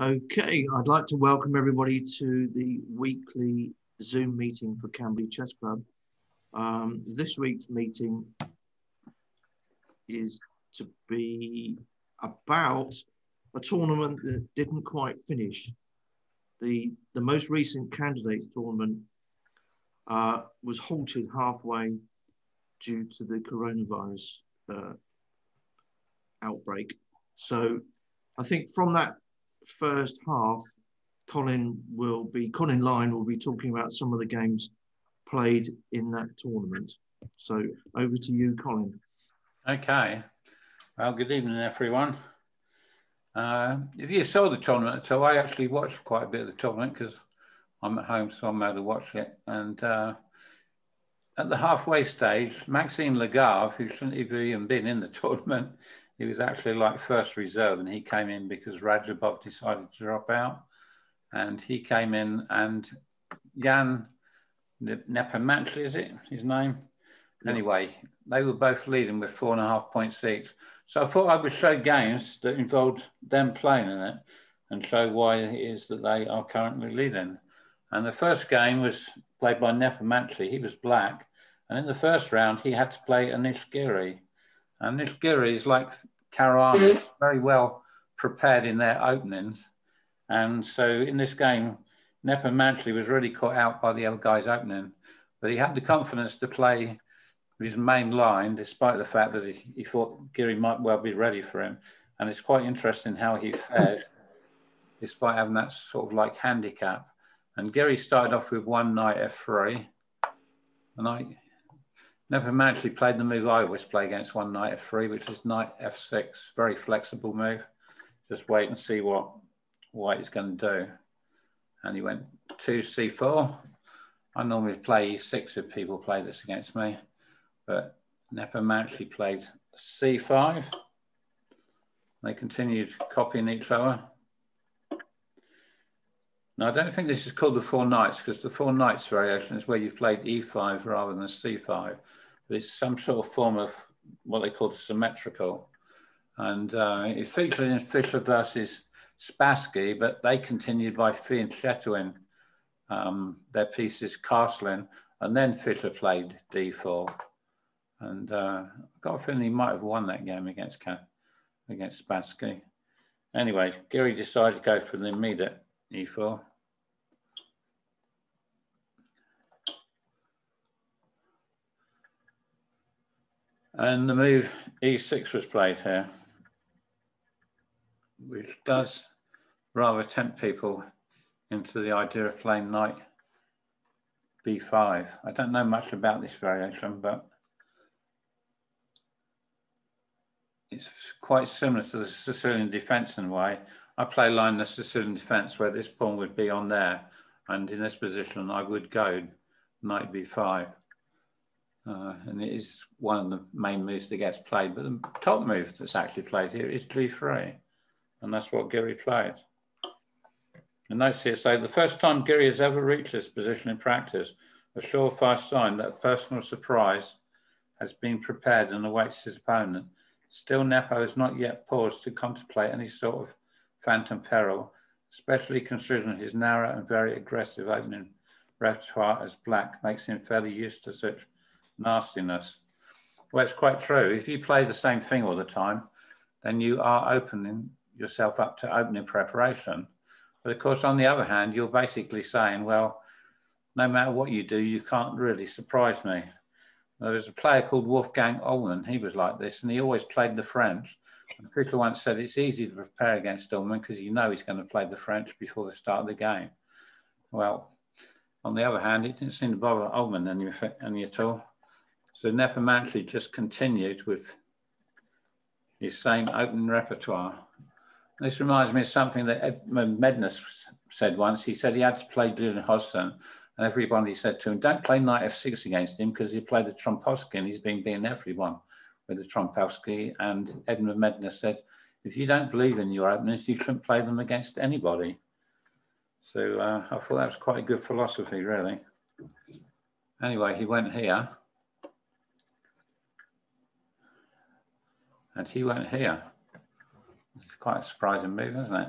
Okay, I'd like to welcome everybody to the weekly Zoom meeting for Camberley Chess Club. Um, this week's meeting is to be about a tournament that didn't quite finish. The, the most recent candidates tournament uh, was halted halfway due to the coronavirus uh, outbreak. So I think from that first half, Colin will be, Colin Lyne will be talking about some of the games played in that tournament. So over to you, Colin. Okay. Well, good evening, everyone. Uh, if you saw the tournament, so I actually watched quite a bit of the tournament because I'm at home, so I'm able to watch it. And uh, at the halfway stage, Maxime Lagrave, who shouldn't have even been in the tournament, he was actually like first reserve and he came in because Radjabov decided to drop out. And he came in and Jan Nepomatli, is it his name? Yeah. Anyway, they were both leading with four and a half points each. So I thought I would show games that involved them playing in it and show why it is that they are currently leading. And the first game was played by Nepomatli. He was black. And in the first round, he had to play Anish Giri. And Nishgiri is like Caruana, mm-hmm. very well prepared in their openings. And so in this game, Nepomatli was really caught out by the other guy's opening, but he had the confidence to play his main line, despite the fact that he, he thought Giri might well be ready for him. And it's quite interesting how he fared, despite having that sort of like handicap. And Giri started off with one knight f3, and I Nepomatli played the move I always play against one knight f3, which is knight f6. Very flexible move. Just wait and see what white is going to do. And he went 2 c4. I normally play e6 if people play this against me, but Nepomatli played c5. They continued copying each other. Now, I don't think this is called the four knights because the four knights variation is where you've played e5 rather than c5 it's some sort of form of what they call the symmetrical. And uh, it featured in Fischer versus Spassky, but they continued by fianchettoing, um, their pieces castling, and then Fischer played d4. And uh, I've got a feeling he might have won that game against against Spassky. Anyway, Giri decided to go for the immediate e4. And the move e6 was played here, which does rather tempt people into the idea of playing knight b5. I don't know much about this variation, but it's quite similar to the Sicilian defense in a way. I play line the Sicilian defense where this pawn would be on there, and in this position I would go knight b5. Uh, and it is one of the main moves that gets played. But the top move that's actually played here is g3, and that's what Giri played. And notice here, so the first time Giri has ever reached this position in practice, a surefire sign that a personal surprise has been prepared and awaits his opponent. Still, Nepo has not yet paused to contemplate any sort of phantom peril, especially considering his narrow and very aggressive opening repertoire as black makes him fairly used to such nastiness. Well, it's quite true. If you play the same thing all the time, then you are opening yourself up to opening preparation. But of course, on the other hand, you're basically saying, well, no matter what you do, you can't really surprise me. There was a player called Wolfgang Uhlmann. He was like this, and he always played the French. And Fischer once said it's easy to prepare against Uhlmann because you know he's going to play the French before the start of the game. Well, on the other hand, it didn't seem to bother Uhlmann any, any at all. So Nepomatli just continued with his same open repertoire. This reminds me of something that Edmund Medness said once. He said he had to play Julian Hodgson, and everybody said to him, don't play knight f6 against him because he played the Trompowsky and he's been beating everyone with the Trompowsky. And Edmund Medness said, if you don't believe in your openers, you shouldn't play them against anybody. So uh, I thought that was quite a good philosophy, really. Anyway, he went here. and he won't hear. It's quite a surprising move, isn't it?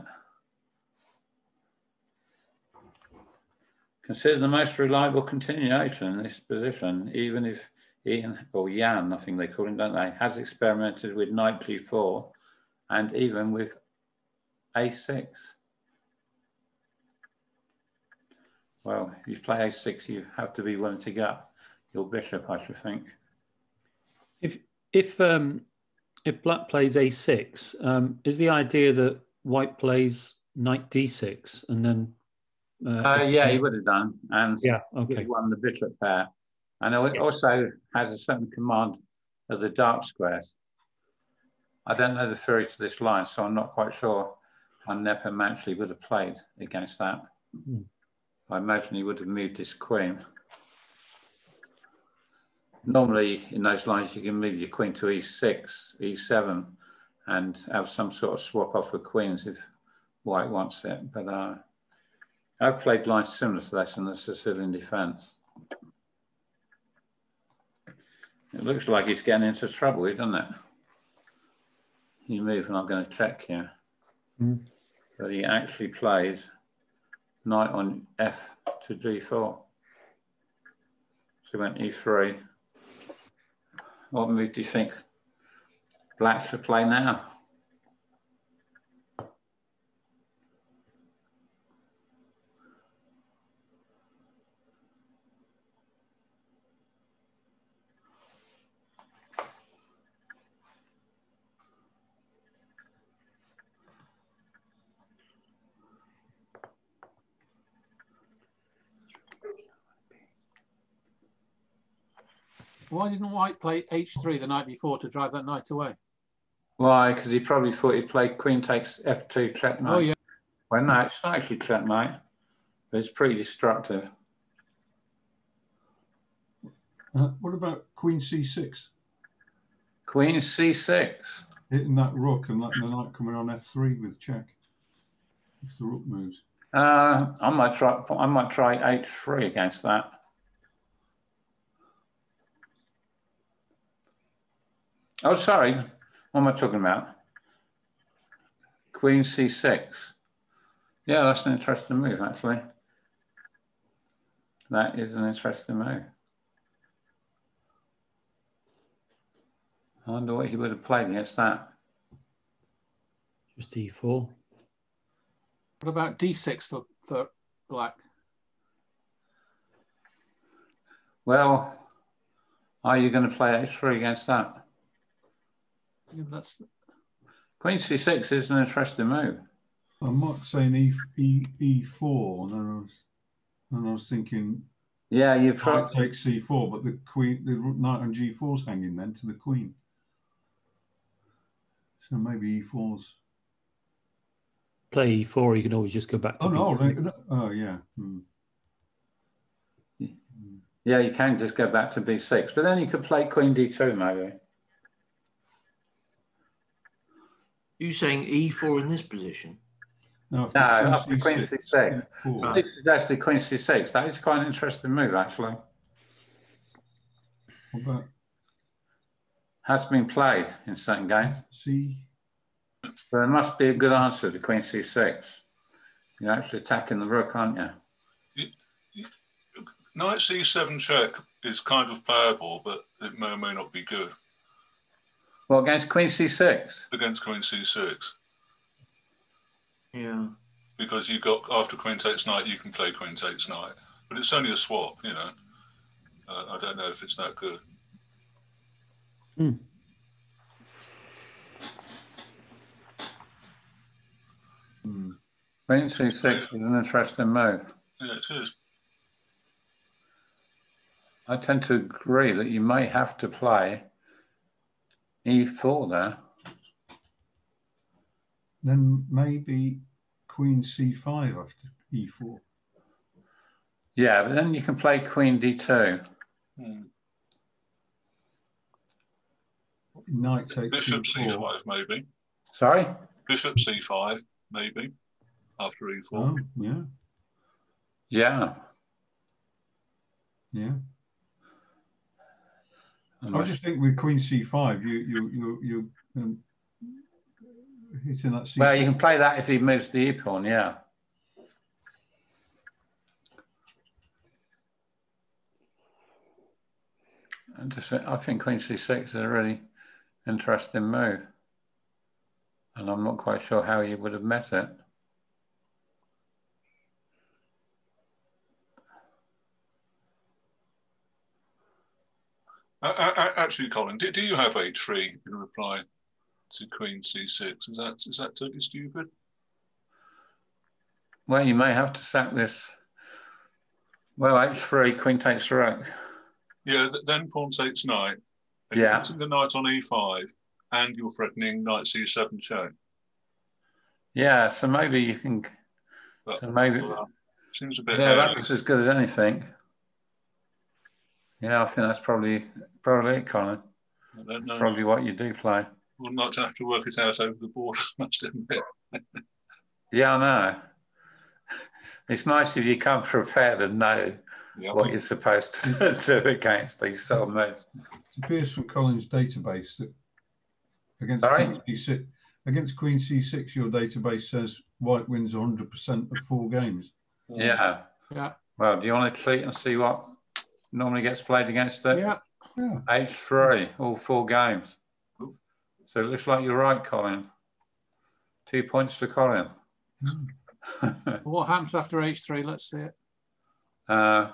Consider the most reliable continuation in this position, even if Ian or Jan, I think they call him, don't they, has experimented with knight g4 and even with a6. Well, if you play a6, you have to be willing to get your bishop, I should think. If if um, if black plays a6, um, is the idea that white plays knight d6 and then? Uh, uh, yeah, he would have done, and yeah, okay, won the bishop pair, and it yeah. also has a certain command of the dark squares. I don't know the theory to this line, so I'm not quite sure how Nepomuk would have played against that. Mm. I imagine he would have moved his queen. Normally in those lines, you can move your queen to e6, e7, and have some sort of swap off with queens if white wants it. But uh, I've played lines similar to this in the Sicilian defense. It looks like he's getting into trouble, doesn't it? You move and I'm going to check here. Mm. But he actually plays knight on f to g4. So he went e3. What move do you think black should play now? Didn't White play h3 the night before to drive that knight away? Why? Because he probably thought he'd play queen takes f2 checkmate. Oh, yeah. Well, no, it's not actually checkmate, but it's pretty destructive. Uh, what about queen c6? Queen c6. Hitting that rook and letting the knight coming on f3 with check. If the rook moves. Uh, I might try. I might try h3 against that. Oh, sorry. What am I talking about? Queen c6. Yeah, that's an interesting move, actually. That is an interesting move. I wonder what he would have played against that. Just d4. What about d6 for, for black? Well, are you going to play h3 against that? Yeah, that's Queen c6 is an interesting move. I'm not saying e, e, e4, and then I was, and I was thinking, yeah, you've tried take c4, but the queen, the knight on g4's hanging then to the queen. So maybe e4's. Play e4, you can always just go back. oh no, they, oh yeah. Hmm. Yeah, you can just go back to b6, but then you could play queen d2 maybe. You saying e4 in this position? No, after, no, after queen c6. c6. This is actually queen c6. That is quite an interesting move, actually. What about? Has been played in certain games. C. But there must be a good answer to queen c6. You're actually attacking the rook, aren't you? Knight c7 check is kind of playable, but it may or may not be good. Well, against Queen C6. Against Queen C6. Yeah. Because you got after Queen takes knight, you can play Queen takes knight, but it's only a swap, you know. Uh, I don't know if it's that good. Hmm. Hmm. Queen C6 yeah. is an interesting move. Yeah, it is. I tend to agree that you may have to play e4 there. Then maybe queen c5 after e4. Yeah, but then you can play queen d2. Hmm. Knight takes Bishop c5, c5 maybe. Sorry? Bishop c5 maybe after e4. Oh, yeah. Yeah. Yeah. I just think with Queen C5, you you you you um, hitting that. C5. Well, you can play that if he moves the e pawn, yeah. I just I think Queen C6 is a really interesting move, and I'm not quite sure how you would have met it. Uh, actually, Colin, do, do you have h3 in reply to Queen c6? Is that is that totally stupid? Well, you may have to sack this. Well, h3, Queen takes rook. Yeah, then pawn takes knight. And Yeah. The knight on e5, and you're threatening knight c7 check. Yeah, so maybe you can. But, So maybe. uh, seems a bit. Yeah, that hairy. looks as good as anything. Yeah, I think that's probably probably it, Colin. I don't know. Probably what you do play. Would like to have to work it out over the board, I must admit. Yeah, I know. It's nice if you come prepared and know Yeah. what you're supposed to do against these sort of moves. It appears from Colin's database that against Sorry? Queen C6, against Queen C6, your database says White wins 100% of four games. Yeah. Yeah. Well, do you want to treat and see what normally gets played against it? Yeah. Yeah. H3, all four games. So it looks like you're right, Colin. Two points to Colin. What happens after h3? Let's see it. uh,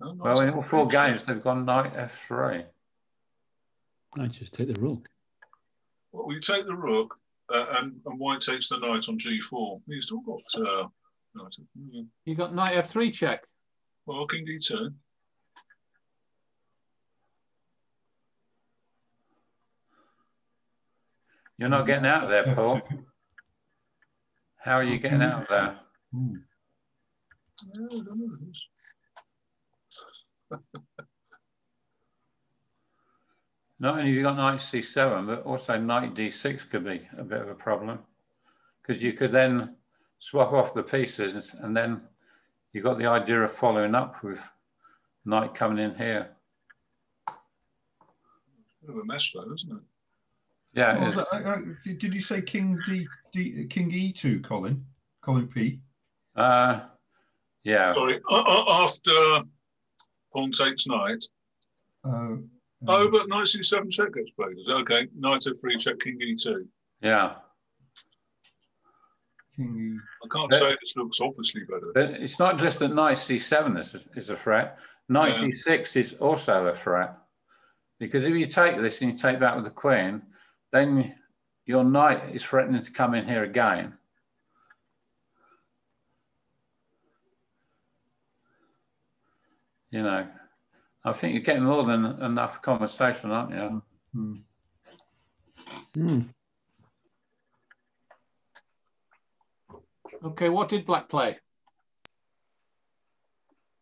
well, in all four games, they've gone knight F3. I just take the rook. Well, we take the rook, uh, and, and white takes the knight on g4. He's still got. Uh, knight. You got knight f3 check. Well, king d2. You're not getting out of there, Paul. How are you getting out of there? Hmm. Yeah, I don't. Not only have you got knight c7, but also knight d6 could be a bit of a problem. Because you could then swap off the pieces and then you've got the idea of following up with knight coming in here. Bit of a mess, though, isn't it? Yeah, it is. I- I- did you say King D, D King E2, Colin? Colin P. Uh, yeah. Sorry. Uh, uh, after pawn takes knight. Uh, Oh, but knight c7 check gets played. Okay. Knight f3 check king e2. Yeah. King I can't Yeah. say this looks obviously better. It's not just that knight c7 is a, is a threat. Knight Yeah. d6 is also a threat. Because if you take this and you take that with the queen, then your knight is threatening to come in here again. You know, I think you're getting more than enough conversation, aren't you? E. Hmm. Okay, what did black play?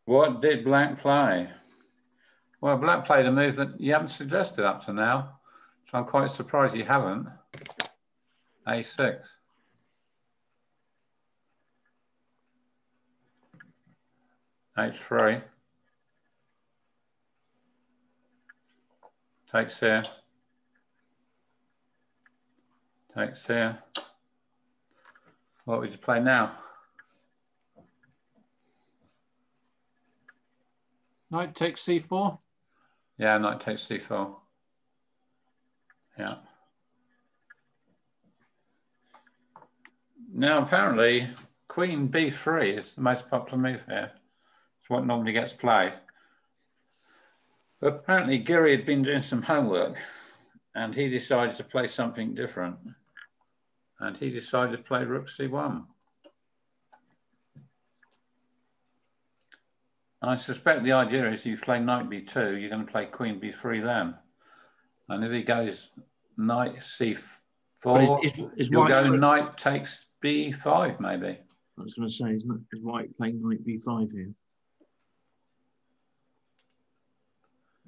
What did Black play? Well, Black played a move that you haven't suggested up to now, so I'm quite surprised you haven't. A6. H3. Takes here. Takes here. What would you play now? Knight takes c4. Yeah, knight takes c4. Yeah. Now, apparently, queen b3 is the most popular move here. It's what normally gets played. But apparently, Giri had been doing some homework and he decided to play something different. And he decided to play rook c1. I suspect the idea is you play knight b2, you're going to play queen b3 then. And if he goes knight c4, But is, is, is you'll go I knight takes b5 maybe. I was going to say, isn't it? Is White playing knight b5 here?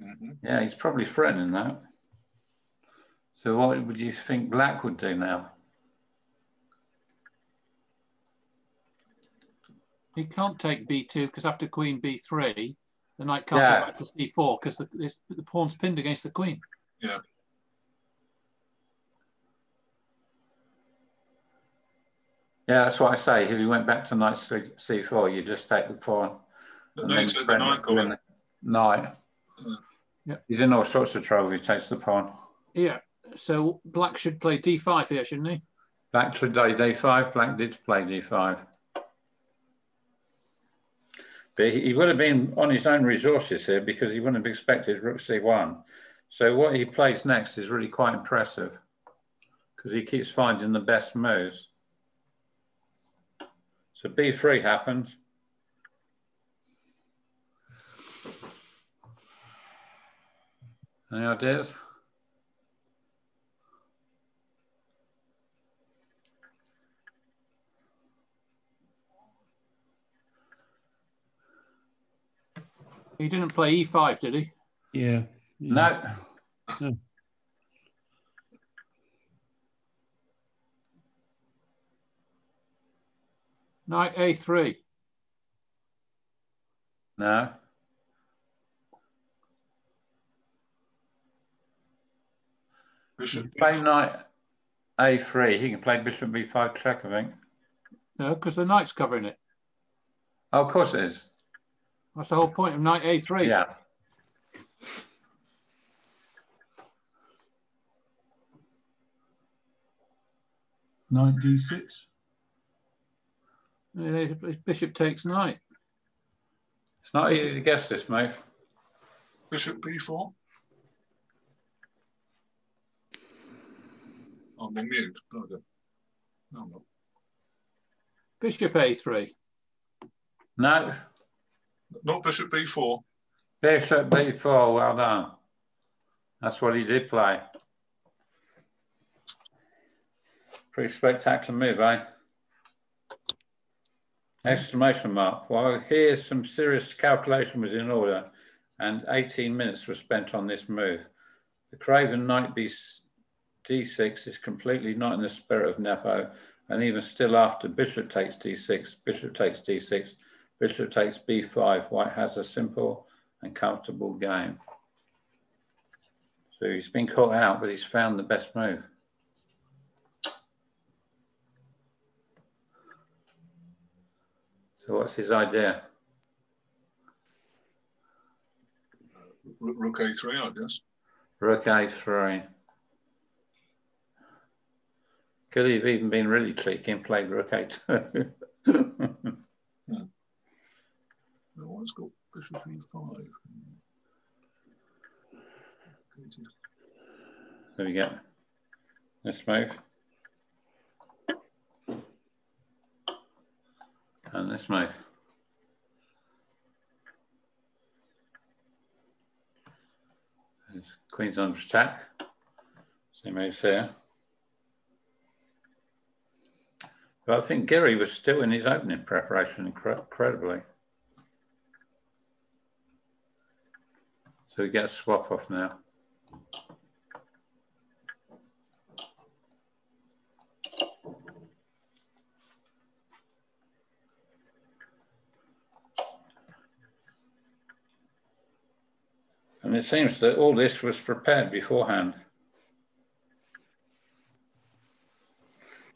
Mhm. Yeah, he's probably threatening that. So what would you think black would do now? He can't take b2 because after queen b3, the knight can't Yeah. go back to c4 because the, the pawn's pinned against the queen. Yeah, Yeah, that's what I say. If you went back to knight c- c4, you just take the pawn The knight took the knight win got the Knight. Yep. He's in all sorts of trouble if he takes the pawn. Yeah. So black should play d5 here, shouldn't he? Black should play d5. Black did play d5. But he he would have been on his own resources here because he wouldn't have expected rook c1. So what he plays next is really quite impressive because he keeps finding the best moves. So b3 happens. Any ideas? He didn't play e5, did he? Yeah. yeah. No. No. Knight a3. No. Bishop Play knight a3. He can play bishop b5 check, I think. No, because the knight's covering it. Oh, of course it is. That's the whole point of knight a3. Yeah. Knight d6. Yeah, Bishop takes knight. It's not easy to guess this move. Bishop b4. I'm on mute. Oh, okay. Oh, no, Bishop a3. No. Not bishop b4. Bishop b4. Well done. That's what he did play. Pretty spectacular move, eh? Exclamation mark. Well, here some serious calculation was in order and 18 minutes were spent on this move. The Craven Knight b d6 is completely not in the spirit of Nepo and even still after bishop takes d6, bishop takes d6, bishop takes b5, white has a simple and comfortable game. So he's been caught out, but he's found the best move. So what's his idea? Rook rook a3, I guess. Rook a3. Could he have even been really cheeky and played rook a2? One's got bishop e5. there we go. Let's move. And let's move. There's Queen's under attack. So he moves here. But I think Giri was still in his opening preparation incre- incredibly. So we get a swap off now. And it seems that all this was prepared beforehand.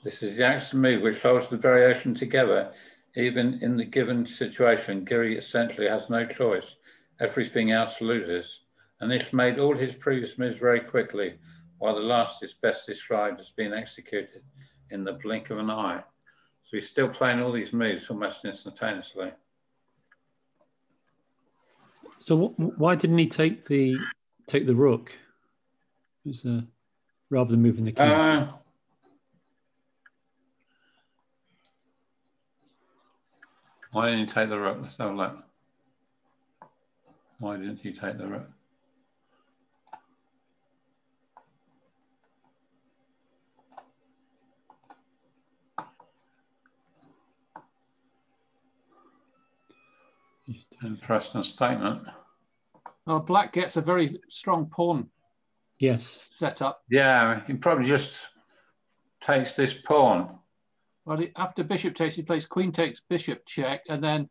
This is the action move which holds the variation together. Even in the given situation, Giri essentially has no choice. Everything else loses. And this made all his previous moves very quickly, while the last is best described as being executed in the blink of an eye. So he's still playing all these moves almost instantaneously. So why didn't he take the take the rook? Is, uh, rather than moving the king. Uh, why didn't he take the rook? Let's have a look. Why didn't he take the rook? Interesting statement. Well, black gets a very strong pawn yes. set up. Yeah, he probably just takes this pawn. Well, after bishop takes, he plays queen takes bishop check, and then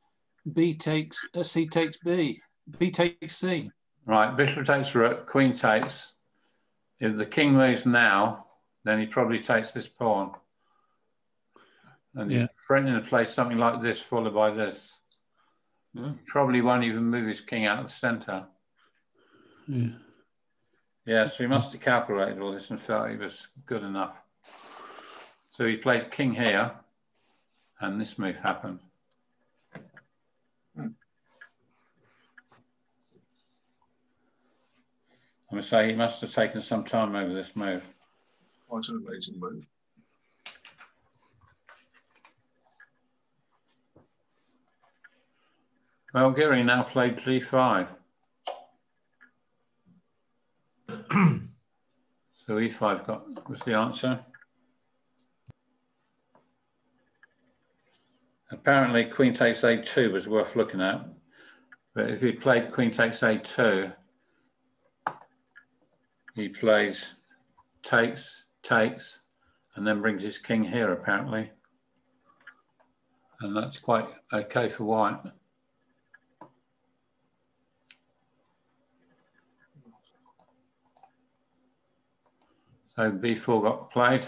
b takes uh, c takes b. b takes c. Right, bishop takes rook, queen takes. If the king moves now, then he probably takes this pawn. And he's threatening to play something like this, followed by this. Yeah. Probably won't even move his king out of the centre. Yeah. Yeah, so he must have calculated all this and felt he was good enough. So he plays king here, and this move happened. I must say he must have taken some time over this move. Quite an amazing move. Well, Giri now played g5. so e5 got was the answer. Apparently, queen takes a2 was worth looking at, but if he played queen takes a2, he plays takes, takes, and then brings his king here apparently. And that's quite okay for white. So b4 got played.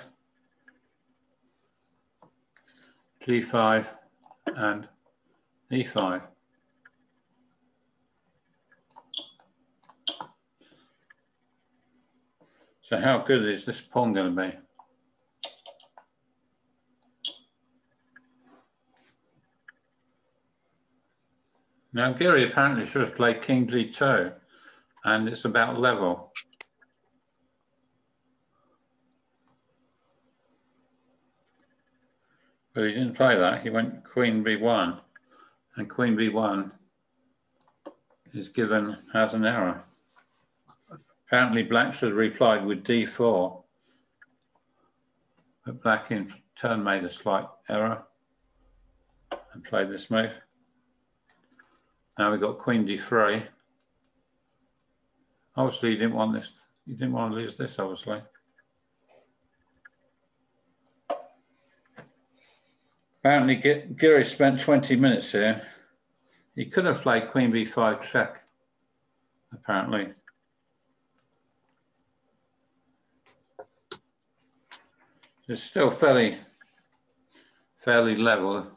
g5 and e5. So how good is this pawn going to be? Now Giri apparently should have played king g2 and it's about level. But he didn't play that, he went queen b1 and queen b1 is given as an error. Apparently black should have replied with d4, but black in turn made a slight error and played this move. Now we've got queen d3. Obviously, you didn't want this. You didn't want to lose this, obviously. Apparently, Giri spent 20 minutes here. He could have played queen b5 check, apparently. It's still fairly, fairly level,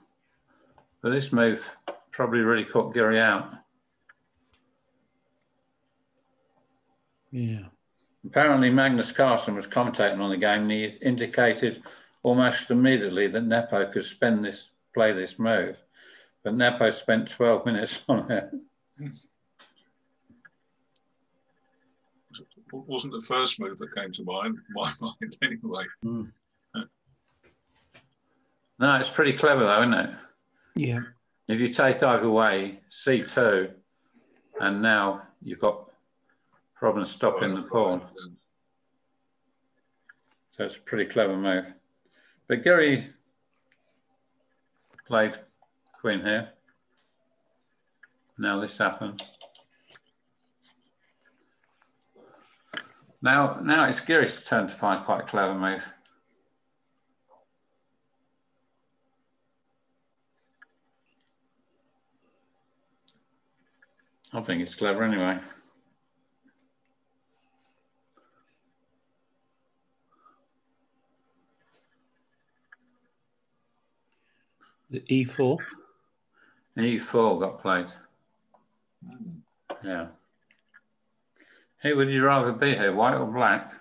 but this move probably really caught Giri out. Yeah. Apparently, Magnus Carlsen was commentating on the game and he indicated almost immediately that Nepo could spend this, play this move. But Nepo spent 12 minutes on it. Wasn't the first move that came to mind, my mind anyway. Mm. No, it's pretty clever though, isn't it? Yeah. If you take either way, C2, and now you've got problems stopping the pawn. So it's a pretty clever move. But Giri played queen here. Now this happened. Now, now it's Giri's turn to find quite a clever move. I think it's clever anyway. The E4? E4 got played. Yeah. Who would you rather be here, white or black?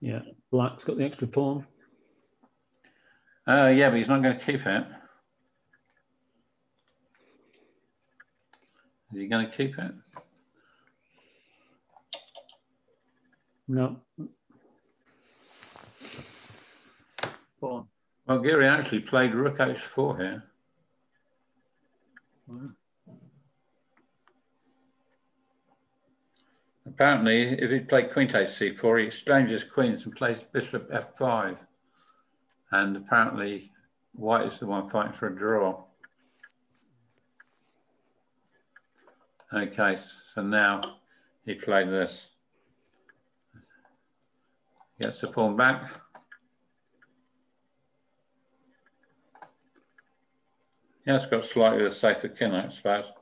Yeah. Black's got the extra pawn. Uh, yeah, but he's not going to keep it. Is he going to keep it? No. Pawn. Well, Giri actually played rook h4 here. Wow. Apparently, if he played queen takes c4, he exchanges queens and plays bishop f5. And apparently, white is the one fighting for a draw. Okay, so now he played this. Gets the pawn back. Yeah, it's got slightly a safer king, I suppose.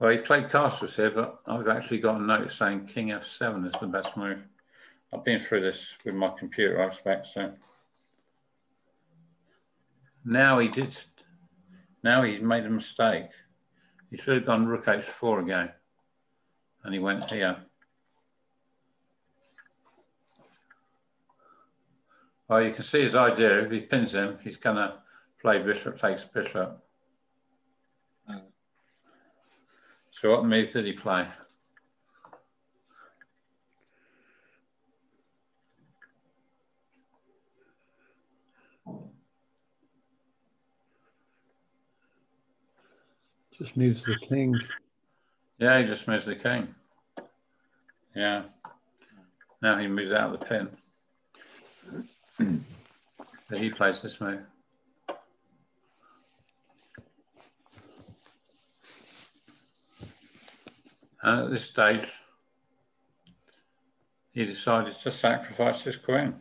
Well, he played castles here, but I've actually got a note saying king f7 is the best move. I've been through this with my computer, I expect, so. Now he did, now he's made a mistake. He should have gone rook h4 again. And he went here. Well, you can see his idea. If he pins him, he's going to play bishop takes bishop. So what move did he play? Just moves the king. Yeah, he just moves the king. Yeah. Now he moves out of the pin. but he plays this move. And at this stage, he decided to sacrifice his queen.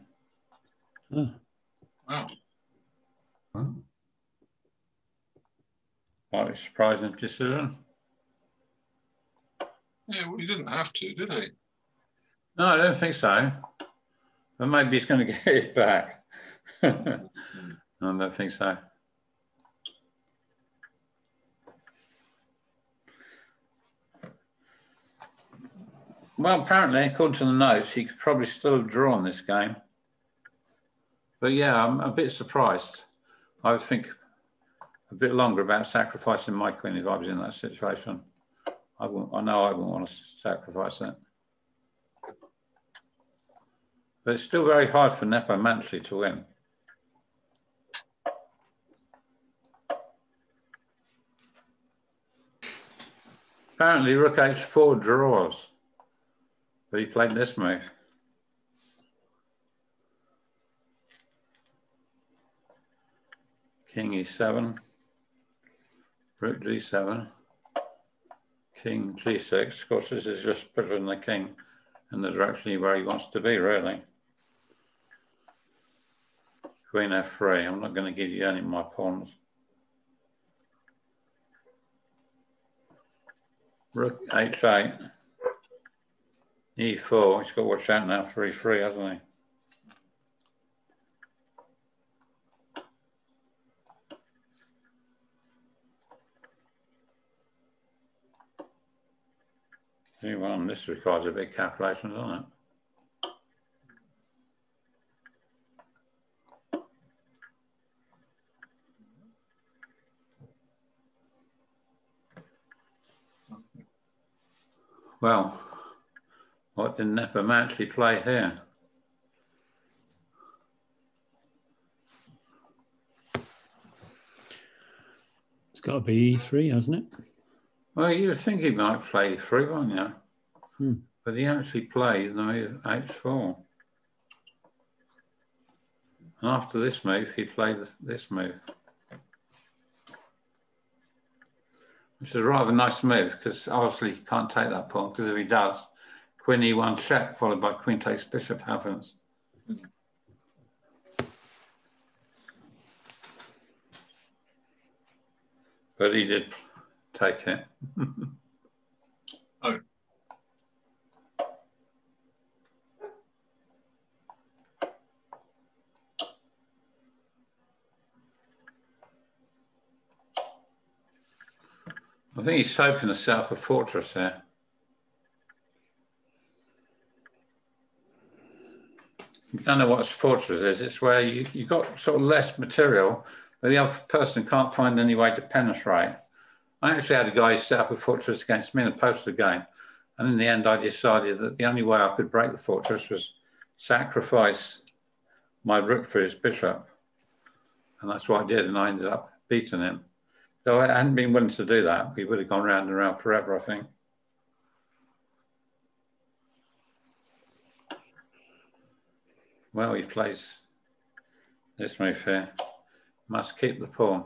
Oh, Wow. Huh? Quite a surprising decision. Yeah, well, he didn't have to, did he? No, I don't think so. But maybe he's going to get it back. Hmm. I don't think so. Well, apparently, according to the notes, he could probably still have drawn this game. But yeah, I'm a bit surprised. I would think a bit longer about sacrificing my queen if I was in that situation. I, wouldn't, I know I wouldn't want to sacrifice that. But it's still very hard for Nepo Mantley to win. Apparently, Rook H4 draws, but he played this move. King E7, Rook G7, King G6. Of course, this is just putting the king in the direction where he wants to be, really. Queen F3. I'm not going to give you any of my pawns. Rook H8. E4. He's got to watch out now for E3, hasn't he? Well, this requires a big calculation, doesn't it? Well, what did Nepo actually play here? it's got to be E3, hasn't it? Well, you would think he might play three, wouldn't you? Hmm. But he actually played the move H4. And after this move, he played this move. Which is a rather nice move because obviously he can't take that pawn because if he does, Queen E1 check followed by Queen takes bishop happens. But he did take it. Oh. I think he's hoping to set up a fortress here. Don't know what a fortress is. It's where you, you've got sort of less material, but the other person can't find any way to penetrate. I actually had a guy set up a fortress against me in a postal game. And in the end, I decided that the only way I could break the fortress was sacrifice my rook for his bishop. And that's what I did. And I ended up beating him. So I hadn't been willing to do that. We would have gone round and round forever, I think. Well, he plays this move here. Must keep the pawn.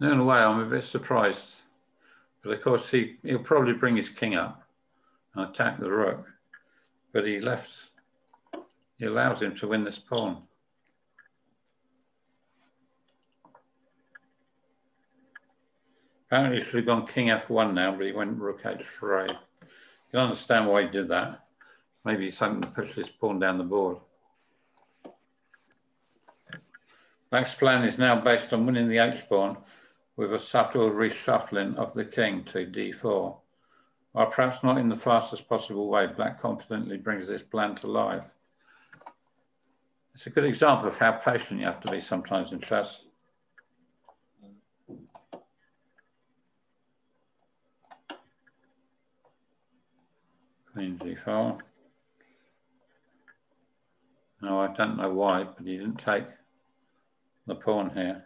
in a way, I'm a bit surprised. But of course, he, he'll probably bring his king up and attack the rook. But he left, he allows him to win this pawn. Apparently he should have gone king f1 now, but he went rook h3. Can understand why he did that. Maybe hoping to push this pawn down the board. Black's plan is now based on winning the h-pawn with a subtle reshuffling of the king to d4. While perhaps not in the fastest possible way, Black confidently brings this plan to life. It's a good example of how patient you have to be sometimes in chess. Queen g4. No, I don't know why, but he didn't take the pawn here.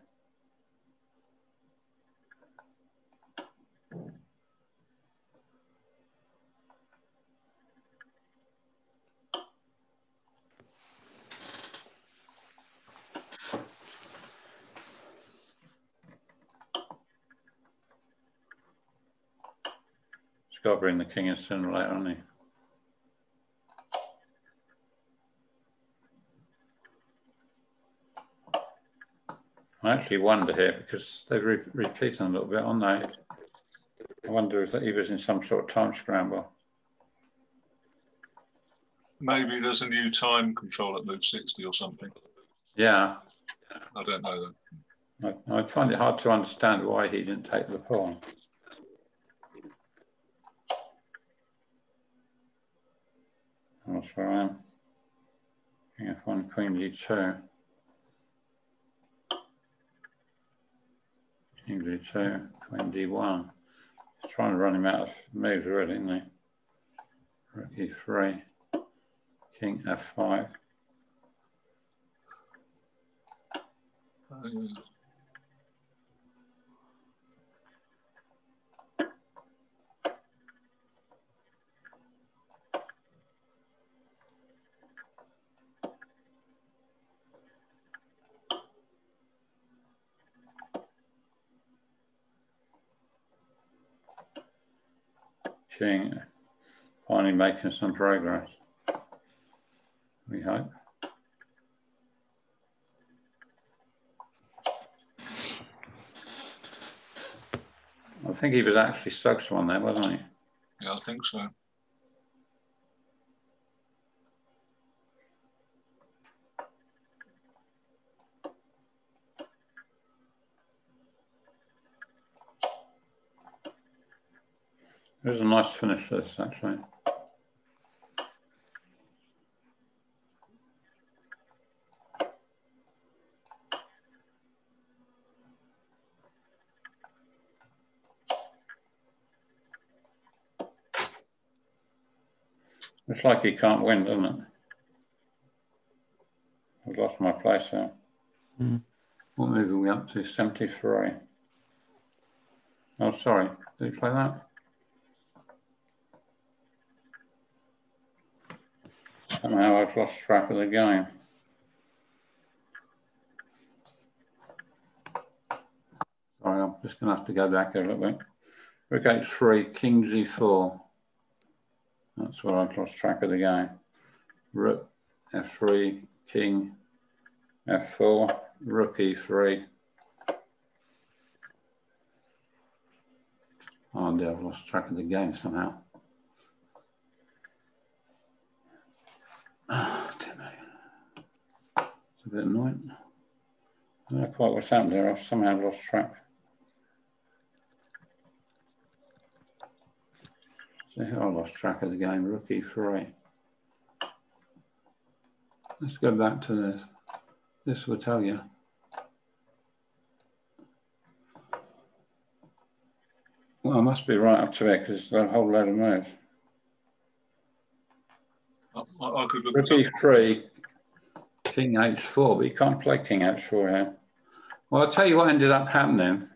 He's got to bring the king in sooner or later, hasn't he? I actually wonder here because they've re repeated a little bit, aren't they? I wonder if he was in some sort of time scramble. Maybe there's a new time control at move 60 or something. Yeah. I don't know. I, I find it hard to understand why he didn't take the pawn. That's where I am. King f1, queen g2. G2, queen d1. He's trying to run him out of moves really, isn't he? Rook e3, king f5. Uh, King finally making some progress. We hope. I think he was actually stuck one there, wasn't he? Yeah, I think so. It was a nice finish, this actually. Looks like he can't win, doesn't it? I've lost my place there. Mm. What move are we up to? 73. Oh, sorry. Did he play that? Somehow I've lost track of the game. Sorry, I'm just going to have to go back a little bit. Rook h3, king g4. That's where I've lost track of the game. Rook f3, king f4, rook e3. Oh dear, I've lost track of the game somehow. Ah, Dear. It's a bit annoying. I don't know quite what's happened here. I've somehow lost track. So I lost track of the game. Rookie three. Let's go back to this. This will tell you. Well, I must be right up to it because there's a whole load of moves. I, I could look Rook e3, king h4, but you can't play king h4 here. Well, I'll tell you what ended up happening.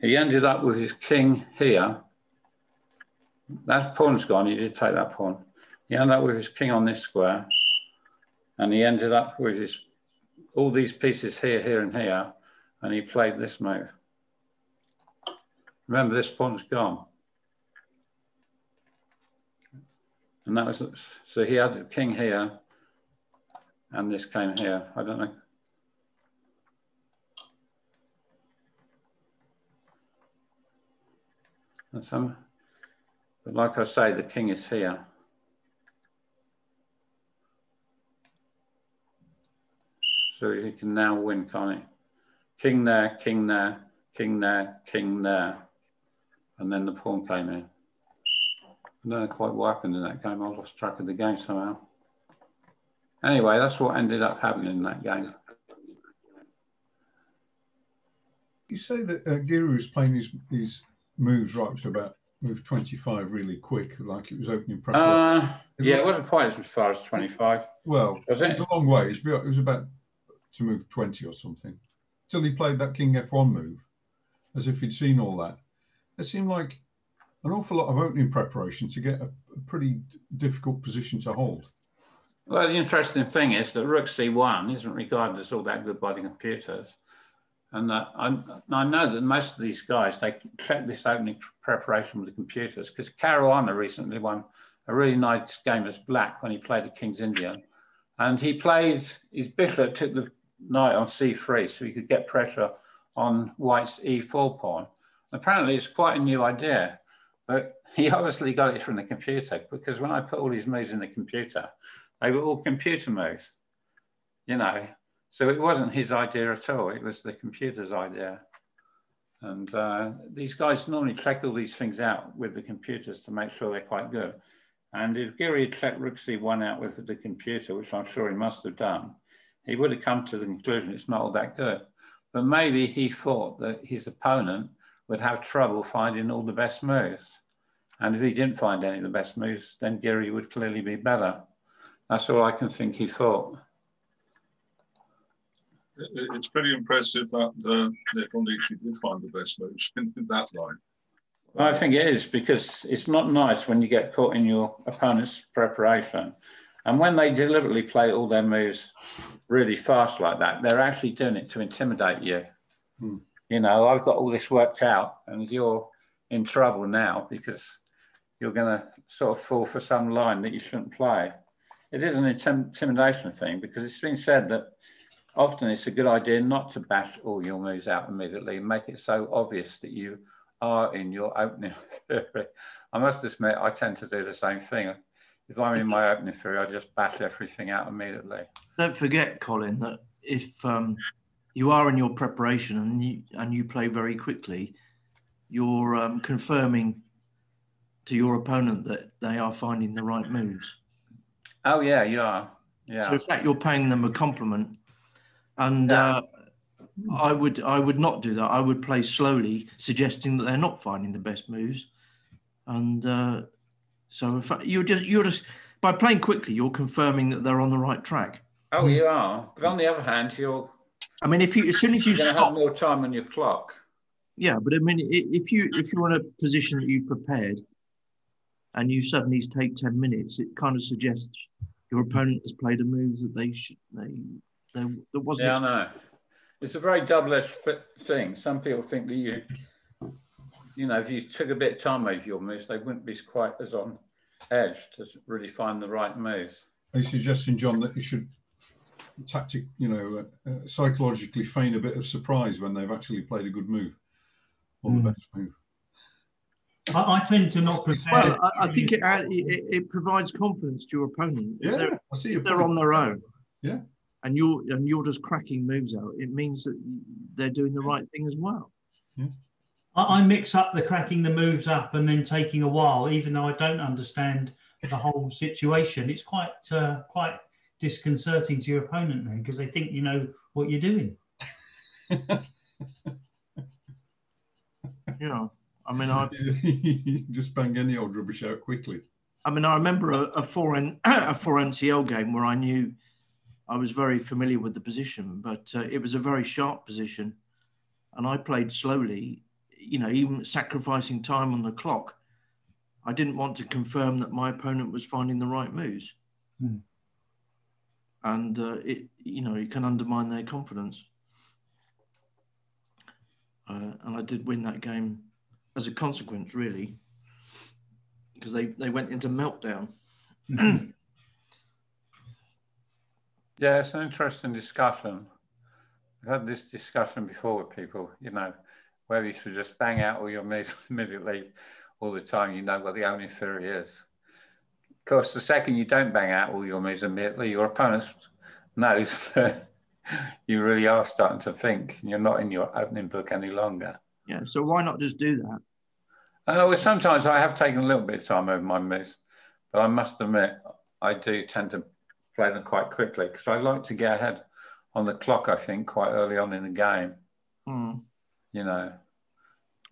He ended up with his king here. That pawn's gone, he did take that pawn. He ended up with his king on this square. And he ended up with his all these pieces here, here, and here. And he played this move. Remember, this pawn's gone. And that was, so he had the king here, and this came here. I don't know. And some, but like I say, the king is here. So he can now win, can't he? King there, king there, king there, king there. And then the pawn came in. I don't know quite what happened in that game. I lost track of the game somehow. Anyway, that's what ended up happening in that game. You say that uh, Giri was playing his, his moves right to about move 25 really quick, like it was opening preparation. Uh, yeah, it wasn't quite as far as 25. well, was it it? was a long way. It was about to move 20 or something. Till he played that King F1 move, as if he'd seen all that. It seemed like an awful lot of opening preparation to get a, a pretty difficult position to hold. Well, the interesting thing is that Rook C1 isn't regarded as all that good by the computers. And uh, I, know that most of these guys, they check this opening preparation with the computers because Caruana recently won a really nice game as black when he played at King's Indian. And he played, his bishop took the knight on c3 so he could get pressure on white's e4 pawn. Apparently it's quite a new idea, but he obviously got it from the computer because when I put all these moves in the computer, they were all computer moves, you know. So it wasn't his idea at all. It was the computer's idea. And uh, these guys normally check all these things out with the computers to make sure they're quite good. And if Giri had checked Rook C1 out with the computer, which I'm sure he must have done, he would have come to the conclusion it's not all that good. But maybe he thought that his opponent would have trouble finding all the best moves. And if he didn't find any of the best moves, then Giri would clearly be better. That's all I can think he thought. It's pretty impressive that uh, Nick Ondici did find the best moves in that line. I think it is because it's not nice when you get caught in your opponent's preparation. And when they deliberately play all their moves really fast like that, they're actually doing it to intimidate you. Hmm. You know, I've got all this worked out and you're in trouble now because you're going to sort of fall for some line that you shouldn't play. It is an intimidation thing because it's been said that often it's a good idea not to bash all your moves out immediately and make it so obvious that you are in your opening theory. I must admit, I tend to do the same thing. If I'm in my opening theory, I just bash everything out immediately. Don't forget, Colin, that if um, you are in your preparation and you and you play very quickly, you're um, confirming to your opponent that they are finding the right moves. Oh yeah, you are. Yeah. So in fact, you're paying them a compliment. And Yeah. uh, I would I would not do that. I would play slowly, suggesting that they're not finding the best moves. And uh, so in fact, you're just you're just by playing quickly, you're confirming that they're on the right track. oh, you are. But on the other hand, you're I mean, if you as soon as you going to have stop, more time on your clock. yeah. But I mean, if you if you're in a position that you've prepared, and you suddenly take ten minutes, it kind of suggests your opponent has played a move that they should they they that wasn't. Yeah, I know. It's a very double-edged thing. Some people think that you, you know, if you took a bit of time over your moves, they wouldn't be quite as on edge to really find the right moves. Are you suggesting, John, that you should tactic, you know, uh, uh, psychologically feign a bit of surprise when they've actually played a good move or Hmm. the best move? I, I tend to not prepare. Well, I, I think it, it it provides confidence to your opponent. Yeah, they're, I see your if they're point. on their own. Yeah. And you're and you're just cracking moves out. It means that they're doing the right thing as well. I, I mix up the cracking the moves up and then taking a while, even though I don't understand the whole situation. It's quite uh, quite disconcerting to your opponent then because they think you know what you're doing. You know. I mean, I just bang any old rubbish out quickly. I mean, I remember a, a foreign N a four NCL game where I knew I was very familiar with the position, but uh, it was a very sharp position, and I played slowly. You know, even sacrificing time on the clock. I didn't want to confirm that my opponent was finding the right moves, Hmm. And uh, it you know it can undermine their confidence. Uh, and I did win that game as a consequence, really because they, they went into meltdown. Yeah, it's an interesting discussion. I've had this discussion before with people, you know, whether you should just bang out all your moves immediately all the time, you know what the only theory is. Of course, the second you don't bang out all your moves immediately, your opponent knows that you really are starting to think and you're not in your opening book any longer. Yeah. So why not just do that? Uh, well, sometimes I have taken a little bit of time over my moves, but I must admit, I do tend to play them quite quickly because I like to get ahead on the clock, I think, quite early on in the game. Hmm. You know,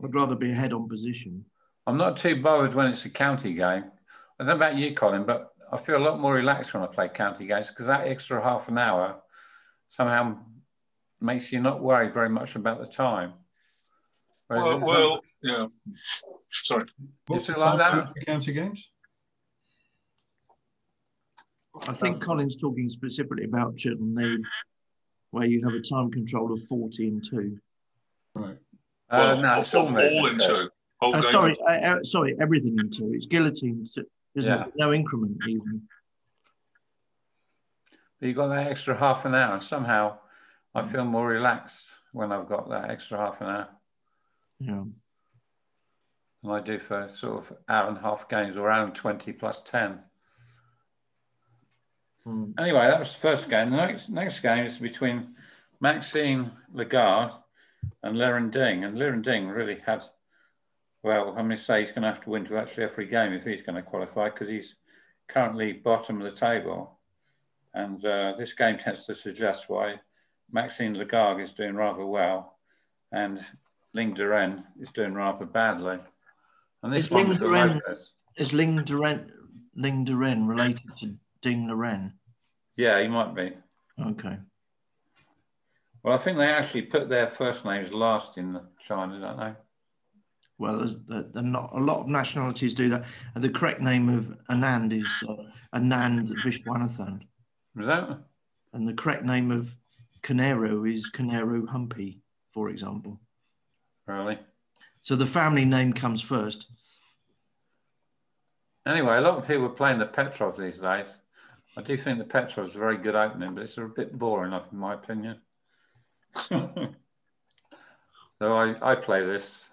I'd rather be ahead on position. I'm not too bothered when it's a county game. I don't know about you, Colin, but I feel a lot more relaxed when I play county games because that extra half an hour somehow makes you not worry very much about the time. Whereas Well, well, yeah. Sorry. What's it the like time that? for county games? I think Colin's talking specifically about Chiltern Need, where you have a time control of 40 and 2. Right. uh, Well, no, it's all, all in two. Whole Uh, game. sorry, uh, uh, sorry, everything in 2. It's guillotine, isn't Yeah. it? No increment even. But you've got that extra half an hour. and Somehow I feel more relaxed when I've got that extra half an hour Yeah. And I do for sort of hour and a half games or hour and 20 plus 10. Hmm. Anyway, that was the first game. The next, next game is between Maxime Lagrave and Liren Ding. And Liren Ding really had, well, I'm going to say he's going to have to win to actually every game if he's going to qualify because he's currently bottom of the table. And uh, this game tends to suggest why Maxime Lagrave is doing rather well and Ling Duren is doing rather badly. And this Is one Ling Duren- Is Ling Duren, Ling Duren related to Ding Liren? Yeah, he might be. Okay. Well, I think they actually put their first names last in China, don't they? Well, there's, there, there not a lot of nationalities do that. And the correct name of Anand is uh, Anand Viswanathan, Is that? and the correct name of Koneru is Koneru Humpy, for example. Really? So the family name comes first. Anyway, a lot of people are playing the Petrov these days. I do think the Petrov is a very good opening, but it's a bit boring, in my opinion. so I, I play this.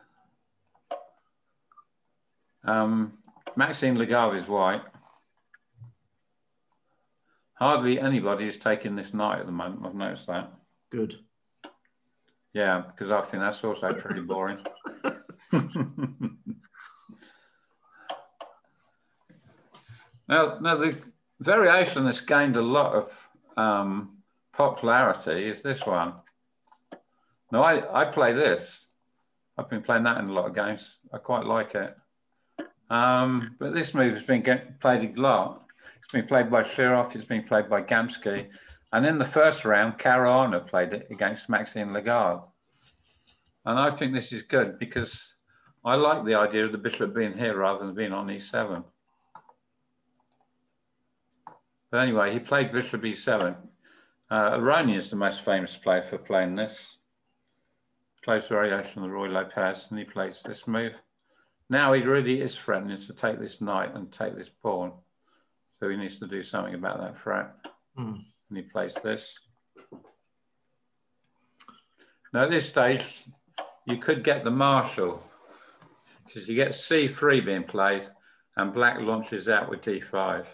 Um, Maxime Lagrave is white. Hardly anybody is taking this knight at the moment. I've noticed that. Good. Yeah, because I think that's also pretty boring. now, now, the variation that's gained a lot of um, popularity is this one. Now, I, I play this. I've been playing that in a lot of games. I quite like it. Um, but this move has been get, played a lot. It's been played by Shirov, it's been played by Kamsky. And in the first round, Caruana played it against Maxime Lagrave. And I think this is good because I like the idea of the bishop being here rather than being on e7. But anyway, he played bishop e7. Uh, Aronian is the most famous player for playing this. Plays variation of the Ruy Lopez, and he plays this move. Now he really is threatening to take this knight and take this pawn. So he needs to do something about that threat. Hmm. And he plays this. Now at this stage, you could get the Marshall because you get c3 being played and black launches out with d5.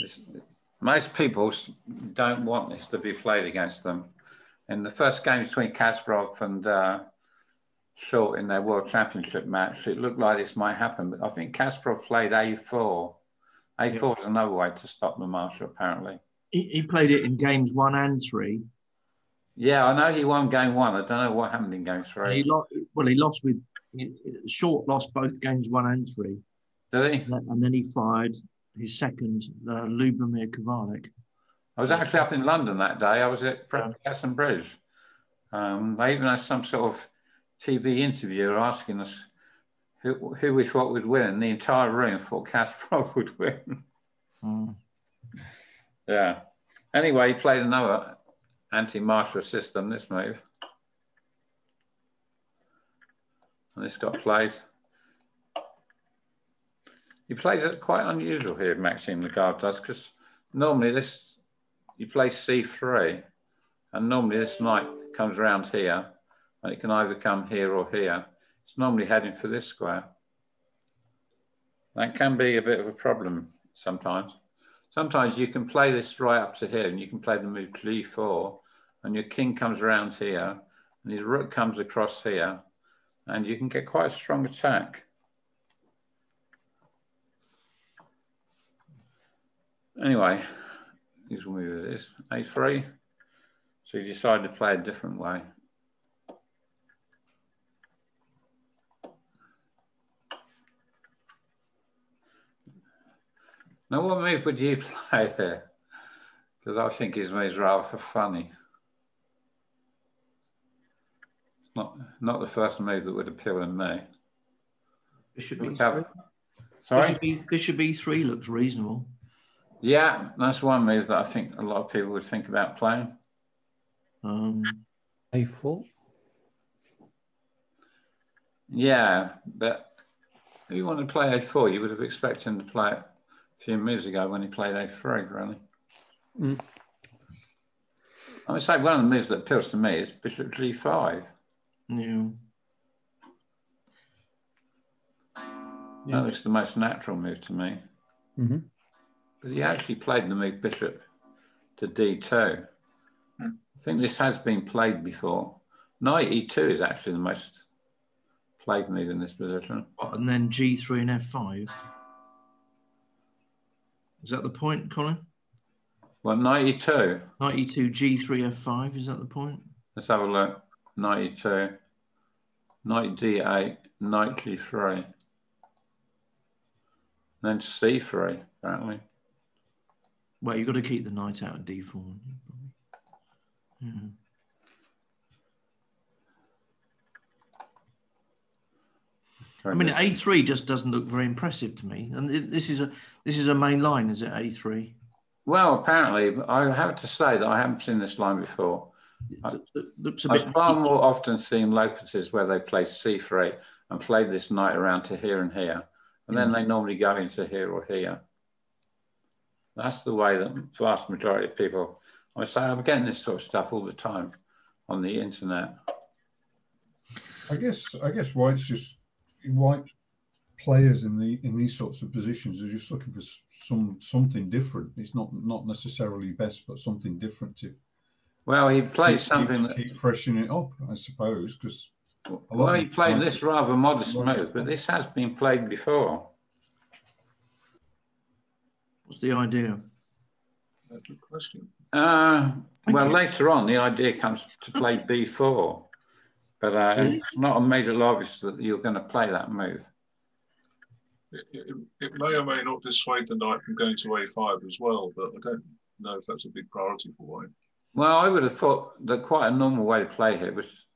This, most people don't want this to be played against them. In the first game between Kasparov and uh, Short in their World Championship match, it looked like this might happen, but I think Kasparov played a4. A4 is another way to stop the Marshall, apparently. He, he played it in games one and three. Yeah, I know he won game one. I don't know what happened in game three. he lost. Well, he lost with short. Lost both games one and three, Did he? and then he fired his second, uh, Lubomir Kavalek. I was actually up in London that day. I was at Preston Bridge. Um, they even had some sort of TV interviewer asking us who, who we thought would win, and the entire room thought Kasparov would win. Mm. yeah. Anyway, he played another anti-Marshall system, this move. And this got played. He plays it quite unusual here, Maxime Lagrave does, because normally this, you play c3, and normally this knight comes around here, and it can either come here or here. It's normally heading for this square. That can be a bit of a problem sometimes. Sometimes you can play this right up to here and you can play the move g4 and your king comes around here and his rook comes across here and you can get quite a strong attack. Anyway, he's move this a3. So you decide to play a different way. Now, what move would you play there? Because I think his move is rather funny. Not, not the first move that would appeal to me. Bishop E3. Have, sorry? Bishop, e, Bishop E3 looks reasonable. Yeah, that's one move that I think a lot of people would think about playing. Um, A4. Yeah, but if you want to play A4, you would have expected him to play it a few moves ago when he played A3, really. Mm. I would say one of the moves that appeals to me is Bishop G5. yeah. Yeah. That looks the most natural move to me. hmm But he actually played the move Bishop to D2. I think this has been played before. Knight E2 is actually the most played move in this position. And then G3 and F5. Is that the point, Colin? E2, 92 G3 F5, is that the point? let's have a look. Knight E2, Knight D8, Knight G3. Then C3, apparently. Well, you've got to keep the knight out of D4. Yeah. I mean, A3 just doesn't look very impressive to me. And it- this is a this is a main line, is it? A3. Well, apparently, I have to say that I haven't seen this line before. It it looks a I bit. far more often seen Lopeses where they play C3 and play this knight around to here and here, and then hmm. they normally go into here or here. That's the way that the vast majority of people, I say, I'm getting this sort of stuff all the time on the internet. I guess I guess White's just White players in the in these sorts of positions are just looking for some something different. It's not not necessarily best, but something different to Well, he plays keep- something keep, that, keep freshening it up, I suppose. Because well, he played this rather modest move, but this has been played before. What's the idea? Good question. Uh, well, you. later on, the idea comes to play b4, but uh, Really? it's not immediately obvious that you're going to play that move. It, it, it may or may not dissuade the knight from going to a5 as well, but I don't know if that's a big priority for White. Well, I would have thought that quite a normal way to play here was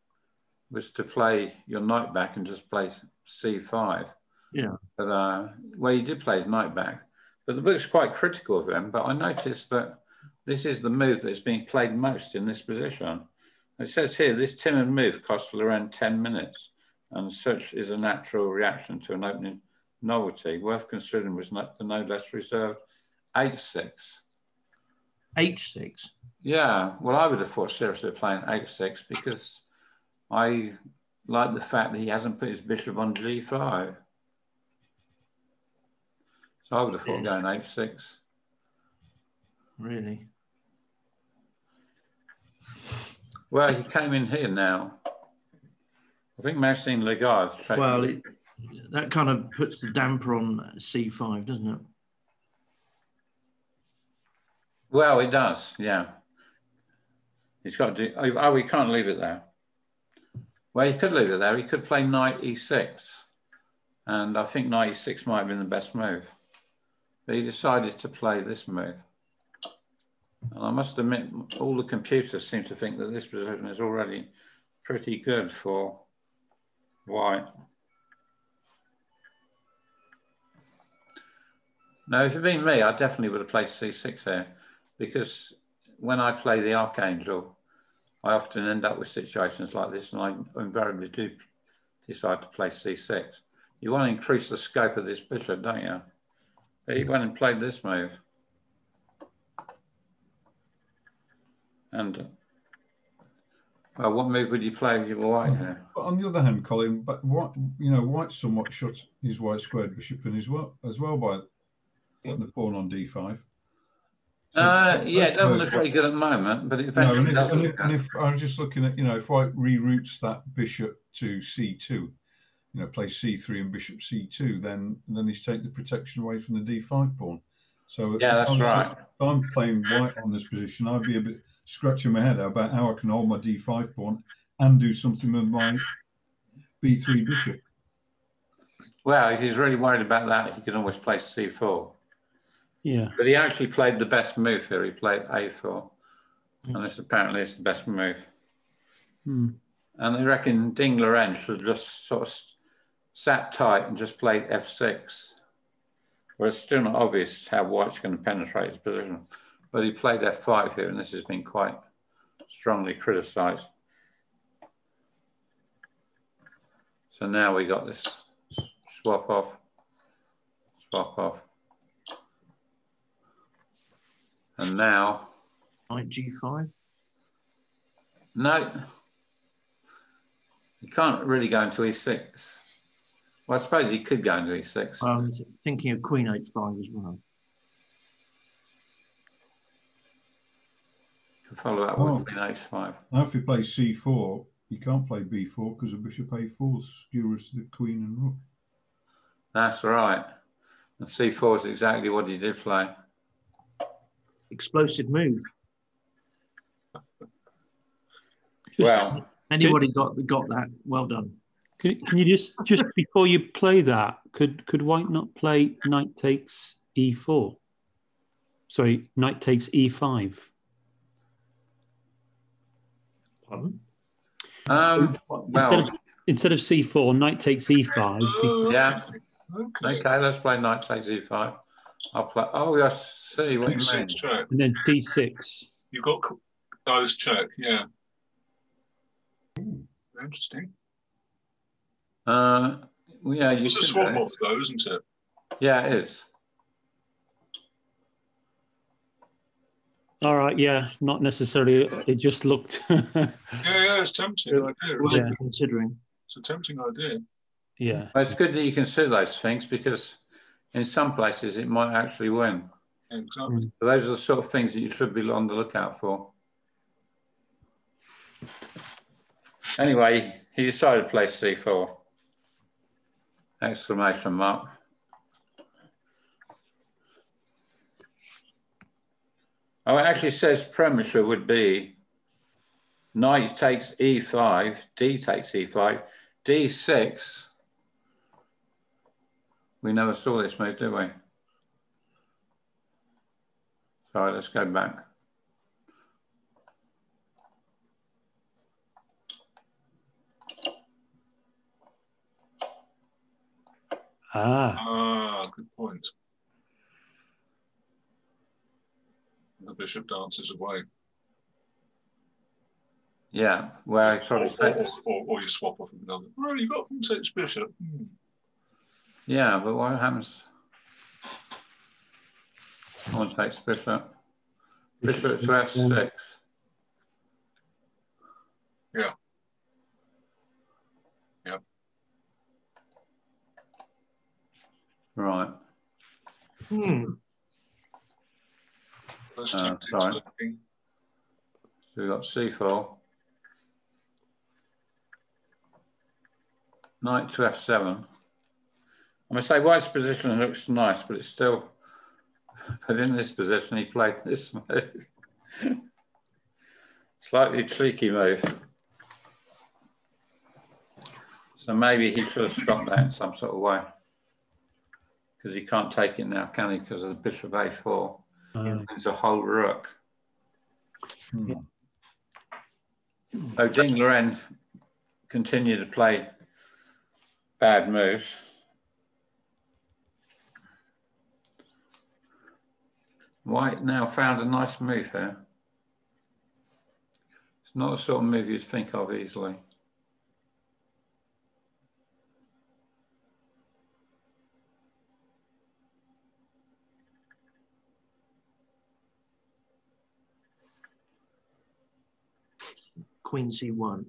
was to play your knight back and just play c5. Yeah. But uh, well, he did play his knight back, but the book's quite critical of him. But I noticed that this is the move that's being played most in this position. It says here this timid move costs around 10 minutes, and such is a natural reaction to an opening novelty. Worth considering was not the no less reserved h6. H6. Yeah, well, I would have thought seriously of playing h6 because I like the fact that he hasn't put his bishop on g5. So I would have thought going h6. Really? Well, he came in here now. I think Maxime Lagrave. Well, it, that kind of puts the damper on C5, doesn't it? well, it does. Yeah, he's got to do. Oh, oh, we can't leave it there. Well, he could leave it there. He could play knight e6, and I think knight e6 might have been the best move. But he decided to play this move. And I must admit, all the computers seem to think that this position is already pretty good for white. Now, if it had been me, I definitely would have played c6 here because when I play the Archangel, I often end up with situations like this and I invariably do decide to play c6. You want to increase the scope of this bishop, don't you? But he went and played this move. And Well, what move would you play with your white here? But on the other hand, Colin, but what you know, White's somewhat shut his white squared bishop in as well as well by putting the pawn on d5. So Uh, yeah, it doesn't look very good at the moment, but it No, eventually and if, does and, look if, and if I was just looking at, you know, if White reroutes that bishop to c2, you know, play c3 and bishop c2, then then he's taking the protection away from the d5 pawn. So Yeah, that's I'm, right. If I'm playing White on this position, I'd be a bit scratching my head about how I can hold my d5 pawn and do something with my b3 bishop. Well, if he's really worried about that, he can always play c4. Yeah. But he actually played the best move here. He played a4. And this apparently is the best move. Hmm. And they reckon Ding Liren should just sort of sat tight and just played f6. Well, it's still not obvious how White's going to penetrate his position. But he played f5 here, and this has been quite strongly criticised. So now we got this swap off, swap off. And now, Knight G5. no, you can't really go into e6. Well, I suppose he could go into e6. I was thinking of Queen H5 as well. To follow up Oh. with queen h5. Now, if you play c4, you can't play b4 because the bishop a4 skewers the queen and rook. That's right. And c4 is exactly what he did play. Explosive move. Well, Anybody got got that? Well done. Can, can you just just before you play that, could could White not play knight takes e4? Sorry, knight takes e e5. Pardon? um, Instead of, well, instead of c4, knight takes e5. yeah. Okay. Okay, let's play knight takes e5. I'll play. Oh, I see what you mean. Six check. And then d6. You've got those check, yeah. Interesting. Uh, yeah, you It's a swap do. off though, isn't it? Yeah, it is. All right, yeah, not necessarily. It just looked. Yeah, yeah, it's tempting idea. Worth Yeah. considering. It's a tempting idea. yeah. Well, it's good that you consider those things because in some places it might actually win. Yeah, exactly. So those are the sort of things that you should be on the lookout for. Anyway, he decided to play c4. Exclamation mark. Oh, it actually says premature would be knight takes e5, d takes e5, d6. We never saw this move, did we? Sorry, let's go back. Ah, Ah, good point. The bishop dances away. Yeah, well, he probably or, or, takes. or, or you swap off with another. Well, you got from six bishop. Hmm. Yeah, but what happens? One takes bishop. Bishop to f6. Yeah. Yeah. Right. Hmm. Those Uh, sorry. looking. So we've got c4. Knight to f7. I must say White's position looks nice, but it's still, but in this position, he played this move. Slightly tricky move. So maybe he should have stopped that in some sort of way. Because he can't take it now, can he? Because of the bishop a4. Ah, It's a whole rook. Hmm. So Ding Liren continued to play bad moves. White now found a nice move here. It's not the sort of move you'd think of easily. Queen c1?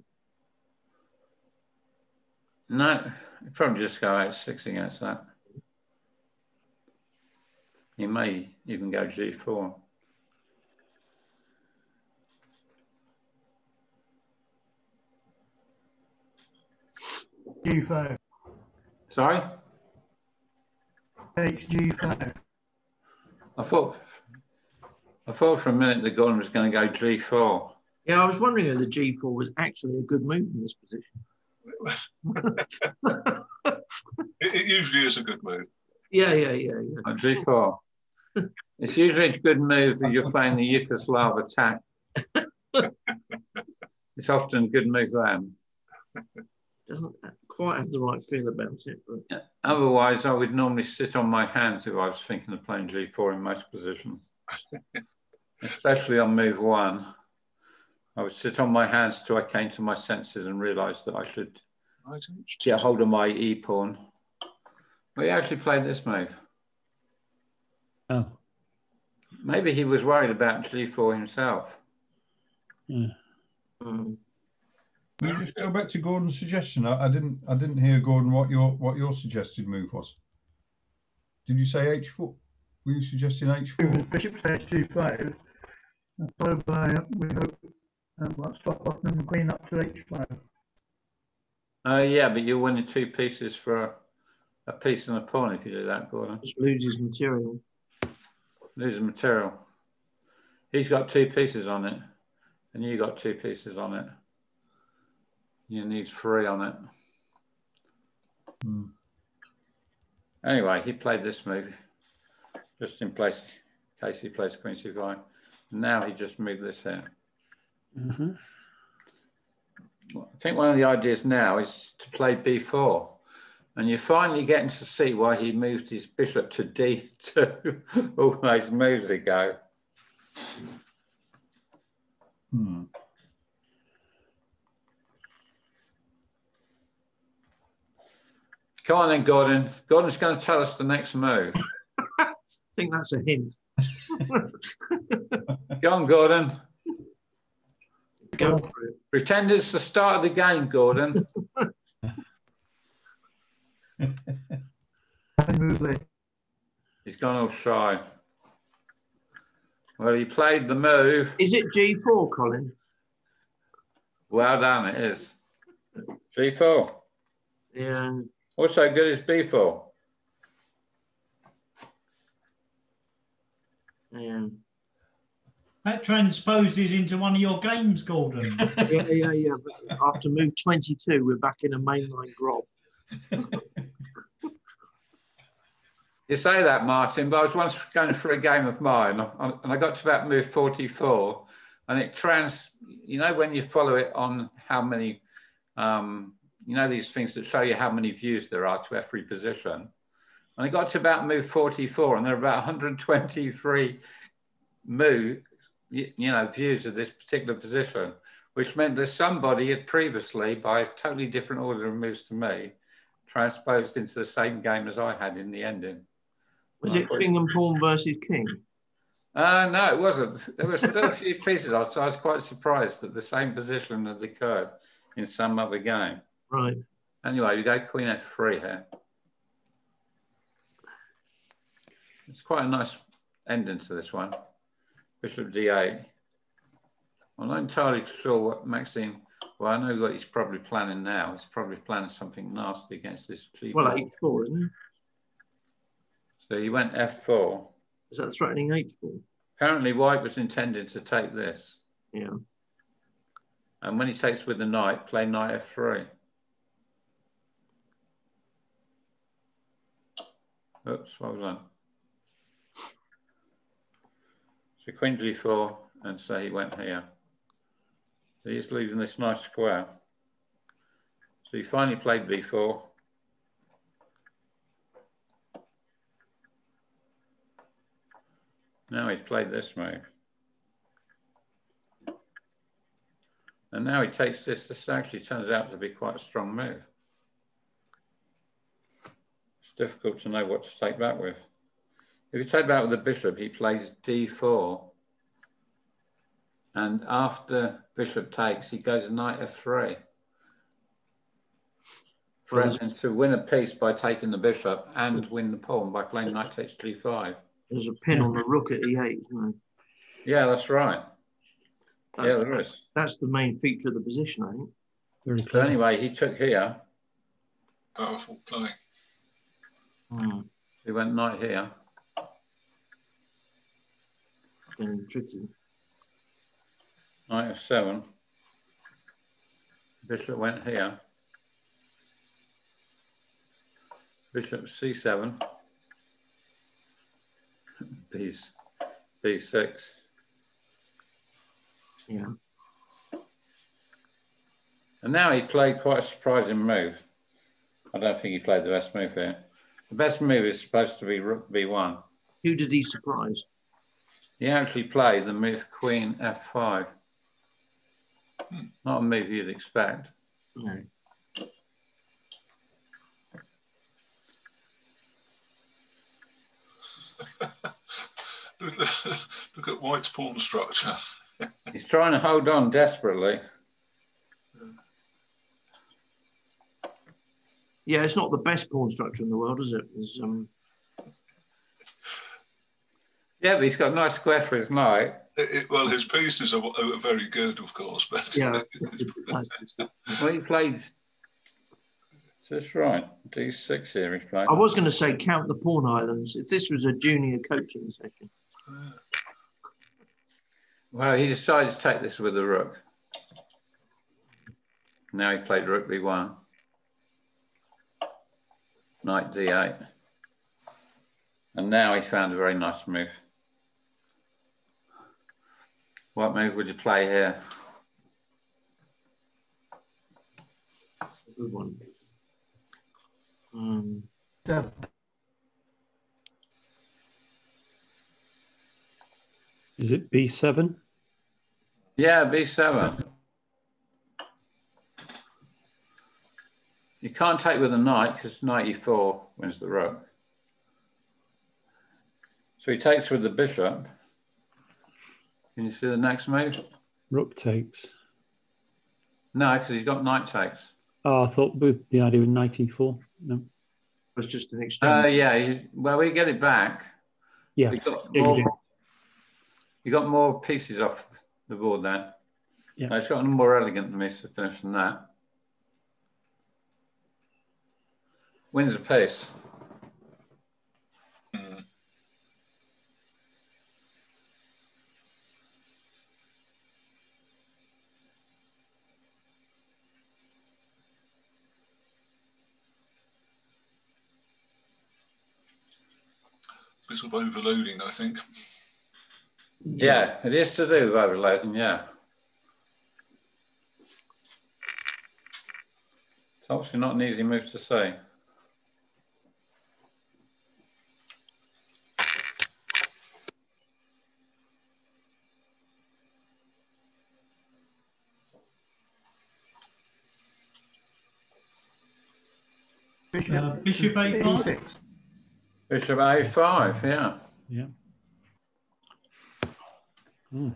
No, probably just go h6 against that. He may even go g4. G5. Sorry? HG5. I thought, I thought for a minute that Gordon was going to go g4. Yeah, I was wondering if the g4 was actually a good move in this position. It, it usually is a good move. Yeah, yeah, yeah, yeah. Oh, G4. it's usually a good move if you're playing the Yugoslav attack. it's often a good move then. Doesn't quite have the right feel about it. But Otherwise, I would normally sit on my hands if I was thinking of playing G4 in most positions, especially on move one. I would sit on my hands till I came to my senses and realised that I should Right, get hold of my E pawn. But he actually played this move. Oh, Maybe he was worried about G4 himself. yeah. um, you just go back to Gordon's suggestion? I, I didn't. I didn't hear Gordon what your what your suggested move was. Did you say H four? Were you suggesting H It was four? bishop to H5, and followed by, uh, we hope, um, well, stop button and queen up to H5. Uh, yeah, but you're winning two pieces for a, a piece and a pawn if you do that, Gordon. just loses material. Losing material. He's got two pieces on it, and you got two pieces on it. You need three on it. Hmm. Anyway, he played this move just in place, in case he plays Queen C5. Now he just moved this here. Mhm. I think one of the ideas now is to play b4. And you're finally getting to see why he moved his bishop to d2 all those moves ago. Hmm. Come on then, Gordon. Gordon's going to tell us the next move. I think that's a hint. Go on, Gordon. Go for. Pretend it's the start of the game, Gordon. And move left. He's gone all shy. Well, he played the move. Is it G4, Colin? Well done, it is. G4. Yeah. What's so good as B4? Yeah. That transposes into one of your games, Gordon. Yeah, yeah, yeah. But after move 22, we're back in a mainline grob. You say that, Martin, but I was once going through a game of mine and I got to about move 44 and it trans, you know, when you follow it on how many, um, you know, these things that show you how many views there are to every position. And I got to about move 44 and there are about 123 move, you, know, views of this particular position, which meant that somebody had previously, by a totally different order of moves to me, transposed into the same game as I had in the ending. Was it king and pawn versus king? Uh, no, it wasn't. There were still a few pieces. I was, I was quite surprised that the same position had occurred in some other game. Right. Anyway, we go queen f3 here. It's quite a nice ending to this one. Bishop d8. I'm not entirely sure what Maxime, well, I know what he's probably planning now. He's probably planning something nasty against this g Well, H4, isn't it? So he went f4. Is that threatening H4? Apparently white was intending to take this. Yeah. And when he takes with the knight, play knight f3. Oops, what was that? Queen g4, and so he went here. So he's losing this nice square. So he finally played b4. Now he's played this move. And now he takes this. This actually turns out to be quite a strong move. It's difficult to know what to take back with. If you take back with the bishop, he plays d4. And after bishop takes, he goes knight f3. Threatening to win a piece by taking the bishop and win the pawn by playing knight takes g5. There's a pin on the rook at e8, isn't there? Yeah, that's right. That's, yeah, there is. That's the main feature of the position, I think. Very So clear. anyway, he took here. Powerful play. Hmm. He went knight here. Getting tricky. Knight f7. Bishop went here. Bishop c7. B, b6. Yeah. And now he played quite a surprising move. I don't think he played the best move here. The best move is supposed to be rook b1. Who did he surprise? He actually played the move queen f5. Not a move you'd expect. No. Look, look at White's pawn structure. He's trying to hold on desperately. Yeah, it's not the best pawn structure in the world, is it? There's, um, Yeah, but he's got a nice square for his knight. It, it- well, his pieces are, are very good, of course, but yeah, that's Well, he played. That's right? D6 here he's played. I was going to say count the pawn islands. If this was a junior coaching session, Well, he decided to take this with the rook. Now he played rook b1. Knight d8. And now he found a very nice move. What move would you play here? good one. Um, Seven. Is it B7? Yeah, b7. You can't take with a knight because knight e4 wins the rook. So he takes with the bishop. Can you see the next move? Rook takes. No, because he's got knight takes. Oh, I thought with the idea of knight e4. No. It was just an Uh, exchange. yeah, he, well, we get it back. Yeah. We got more, do. you got more pieces off the board then. Yeah. No, it's got a more elegant miss to finish than that. Wins a piece. Mm. Bit of overloading, I think. Yeah, it is to do with overloading, yeah. It's obviously not an easy move to say. Bishop, Uh, bishop A5? E6. Bishop A5, yeah. Yeah. Hmm.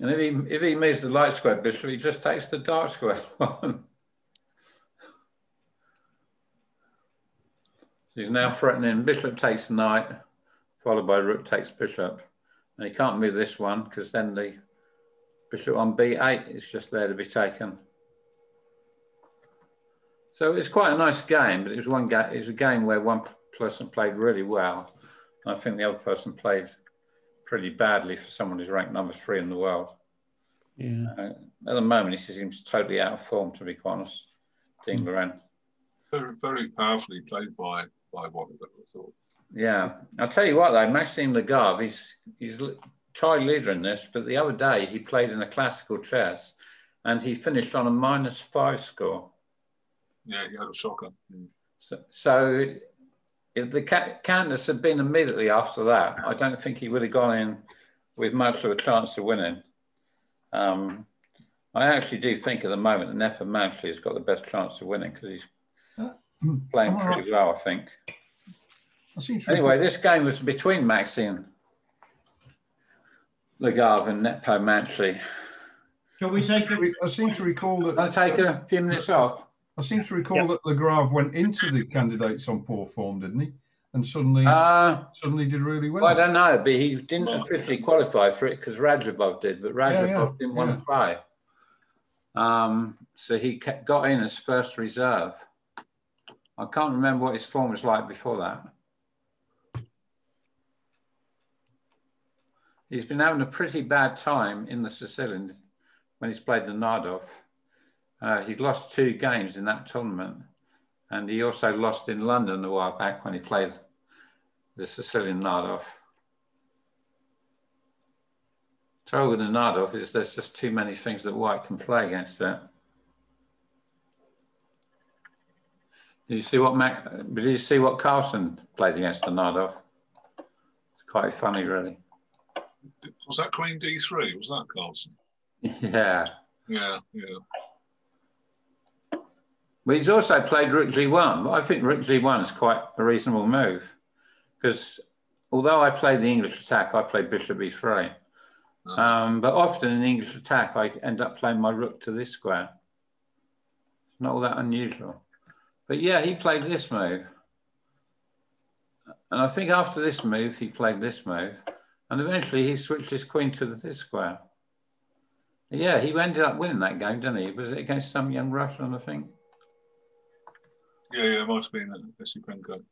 And if he if he moves the light square bishop, he just takes the dark square one. So he's now threatening bishop takes knight, followed by rook takes bishop. And he can't move this one because then the bishop on b8 is just there to be taken. So it's quite a nice game, but it was one game. It was a game where one person played really well. And I think the other person played pretty badly for someone who's ranked number three in the world. Yeah. Uh, at the moment, he seems totally out of form, to be quite honest. Ding Liren. Very, very powerfully played by by Wallace, I thought. Yeah, I'll tell you what though, Maxime Lagrave, he's he's l- tried leader in this, but the other day he played in a classical chess, and he finished on a minus five score. Yeah, he had a shocker. Mm. So, so if the ca- had been immediately after that, I don't think he would have gone in with much of a chance of winning. Um, I actually do think at the moment that Nepomniachtchi has got the best chance of winning because he's playing Am I right? pretty well, I think. I seem to Anyway, this game was between Maxime Lagrave and Nepomniachtchi. Shall we take a I seem to recall that I'll take a few minutes off. I seem to recall that Lagrave went into the candidates on poor form, didn't he? And suddenly, Uh, suddenly did really well. well, I don't know, but he didn't officially qualify for it because Radjabov did, but Radjabov yeah, didn't want yeah. to play. Um, so he kept, got in as first reserve. I can't remember what his form was like before that. He's been having a pretty bad time in the Sicilian when he's played the Najdorf. Uh, he lost two games in that tournament, and he also lost in London a while back when he played the Sicilian Najdorf. Trouble with the Najdorf is there's just too many things that White can play against it. Did you see what Mac? Did you see what Carlsen played against the Najdorf? It's quite funny, really. Was that Queen D3? Was that Carlsen? yeah. Yeah, yeah. But he's also played Rook G1. I think Rook G1 is quite a reasonable move because although I play the English attack, I play Bishop E3. Um, but often in English attack, I end up playing my rook to this square. It's not all that unusual. But yeah, he played this move. And I think after this move, he played this move. And eventually he switched his queen to this square. Yeah, he ended up winning that game, didn't he? Was it against some young Russian, I think? Yeah, yeah, it might have been at Esipenko.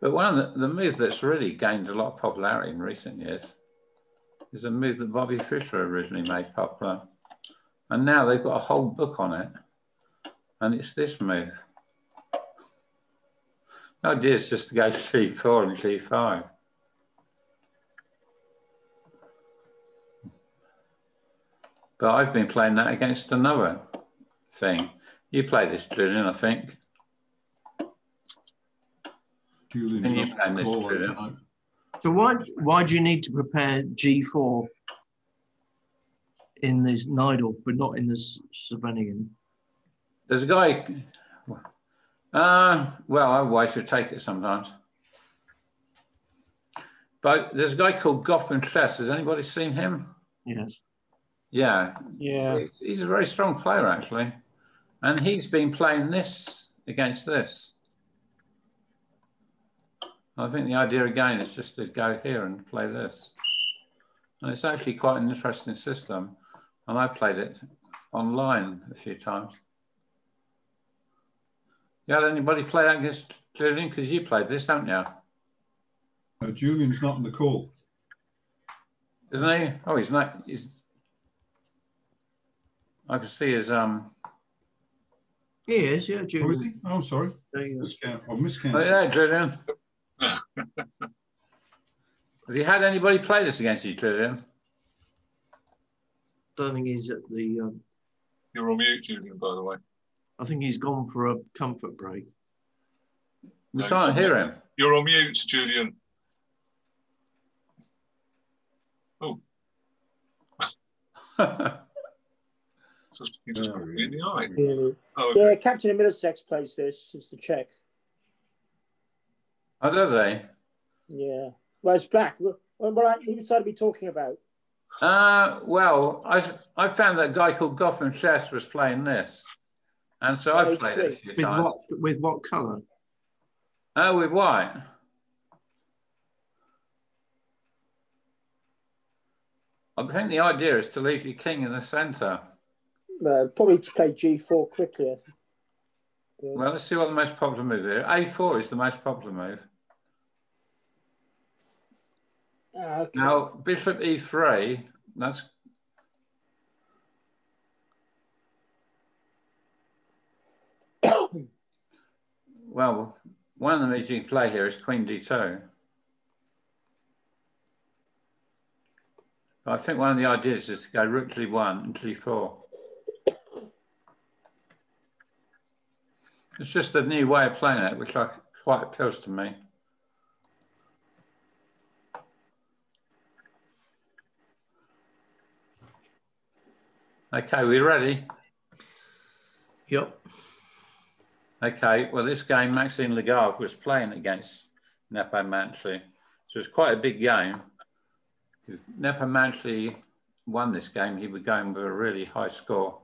But one of the, the moves that's really gained a lot of popularity in recent years is a move that Bobby Fischer originally made popular. And now they've got a whole book on it. And it's this move. The idea is just to go G4 and C5. But I've been playing that against another thing. You play this, Julian, I think. Julian's Can you not this, call Julian? So why why do you need to prepare G4 in this Najdorf, but not in this Savanian? There's a guy. Uh, well, I always should take it sometimes. But there's a guy called Gotham Chess. Has anybody seen him? Yes. Yeah, Yeah. he's a very strong player actually, and he's been playing this against this. I think the idea again is just to go here and play this, and it's actually quite an interesting system, and I've played it online a few times. You had anybody play that against Julian? Because you played this, haven't you? Uh, Julian's not on the call. Isn't he? Oh, he's not. He's. I can see his um. He is, yeah, Oh, Julian. is he? Oh, sorry. There you go. Miscount. I've Oh, miscounted. yeah, Julian. Have you had anybody play this against you, Julian? don't think he's at the. Um, You're on mute, Julian, by the way. I think he's gone for a comfort break. We No, can't hear him. You're on mute, Julian. Just, you just looked me in the eye. Really. Oh, okay. Yeah, Captain of Middlesex plays this. It's the Czech. oh, does he? Yeah. Well, it's black. What, what I, we decided to be talking about. Uh, well, I, I found that guy called Gotham Chess was playing this. And so I've Oh, played it a few With times. what? With what colour? Oh, with white. I think the idea is to leave your king in the centre. Uh, probably to play G4 quickly. Yeah. Well, let's see what the most popular move is. A4 is the most popular move. Ah, okay. Now, bishop e3, that's well, one of the moves you can play here is queen d2. But I think one of the ideas is to go rook g1 and g4. It's just a new way of playing it, which I, quite appeals to me. Okay, we ready? Yep. Okay, well, this game, Maxime Lagrave was playing against Nepomniachtchi. So it's quite a big game. If Nepomniachtchi won this game, he would go in with a really high score.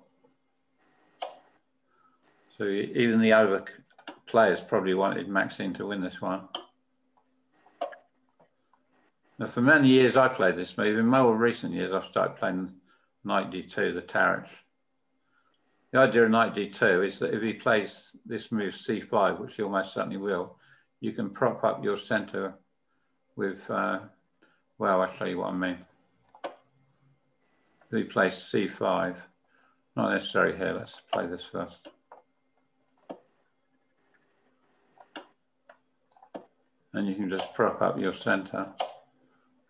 So even the other players probably wanted Maxime to win this one. Now, for many years, I played this move. In more recent years, I've started playing knight d2, the Tarrasch. The idea of knight d2 is that if he plays this move c5, which he almost certainly will, you can prop up your center with, uh, well, I'll show you what I mean. If he plays c5, not necessarily here, let's play this first. And you can just prop up your center.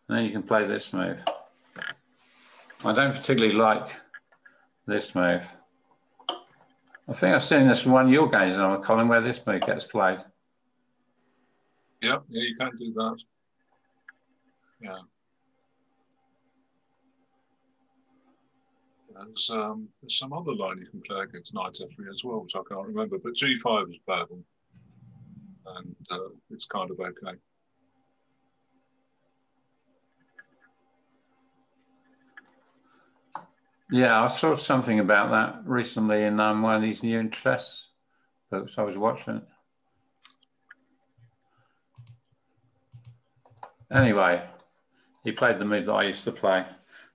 And then you can play this move. I don't particularly like this move. I think I've seen this in one of your games, and I'm Colin, where this move gets played. Yeah, yeah, you can't do that. Yeah. There's, um, there's some other line you can play against knight f3 as well, which I can't remember, but g5 is bad. And uh, it's kind of okay. Yeah, I saw something about that recently in um, one of these new chess books I was watching. Anyway, he played the move that I used to play.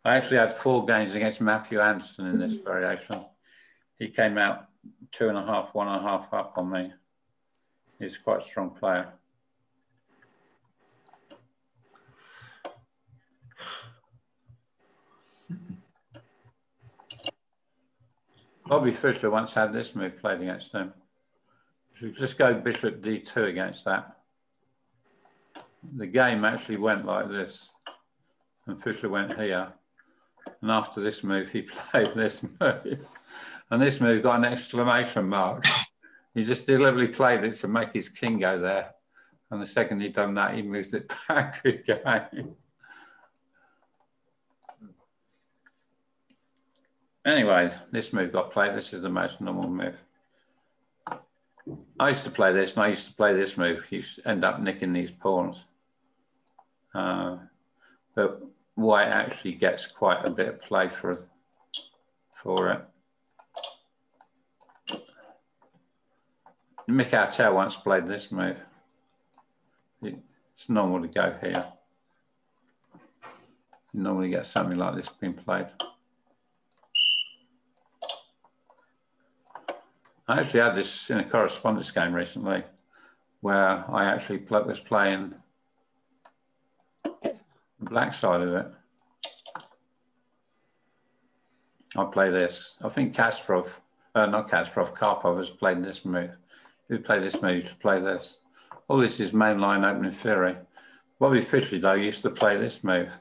I actually had four games against Matthew Anderson in this variation. He came out two and a half, one and a half up on me. He's quite a strong player. Bobby Fischer once had this move played against him. You just go bishop d2 against that. The game actually went like this, and Fischer went here. And after this move, he played this move. And this move got an exclamation mark. He just deliberately played it to make his king go there. And the second he'd done that, he moves it back again. Anyway, this move got played. This is the most normal move. I used to play this, and I used to play this move. You end up nicking these pawns. Uh, but white actually gets quite a bit of play for, for it. Mick Artel once played this move. It's normal to go here. You normally get something like this being played. I actually had this in a correspondence game recently where I actually was playing the black side of it. I play this. I think Kasparov, uh, not Kasparov, Karpov has played this move. Who played this move to play this? All this is mainline opening theory. Bobby Fischer, though, used to play this move.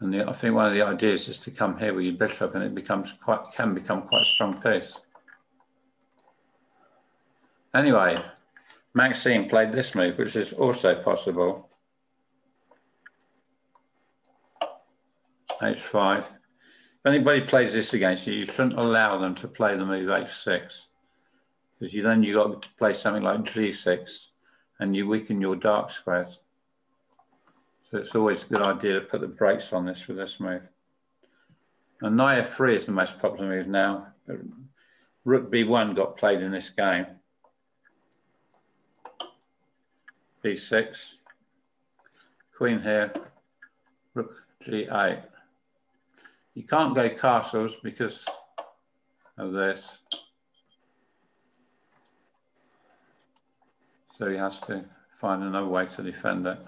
And the, I think one of the ideas is to come here with your bishop and it becomes quite, can become quite a strong piece. Anyway, Maxime played this move, which is also possible. H5. Anybody plays this against you, you shouldn't allow them to play the move H6. Because you then you got to play something like G6 and you weaken your dark squares. So it's always a good idea to put the brakes on this with this move. And knight f3 is the most popular move now. Rook b1 got played in this game. b6, queen here, rook g8. You can't go castles because of this. So he has to find another way to defend it.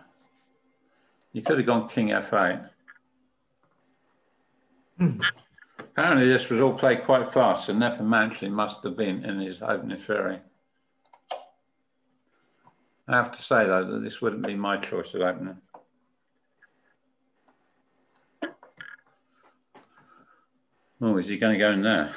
You could have gone king f8. Hmm. Apparently this was all played quite fast, so Nepomniachtchi must have been in his opening theory. I have to say though that this wouldn't be my choice of opening. Oh, is he going to go in there?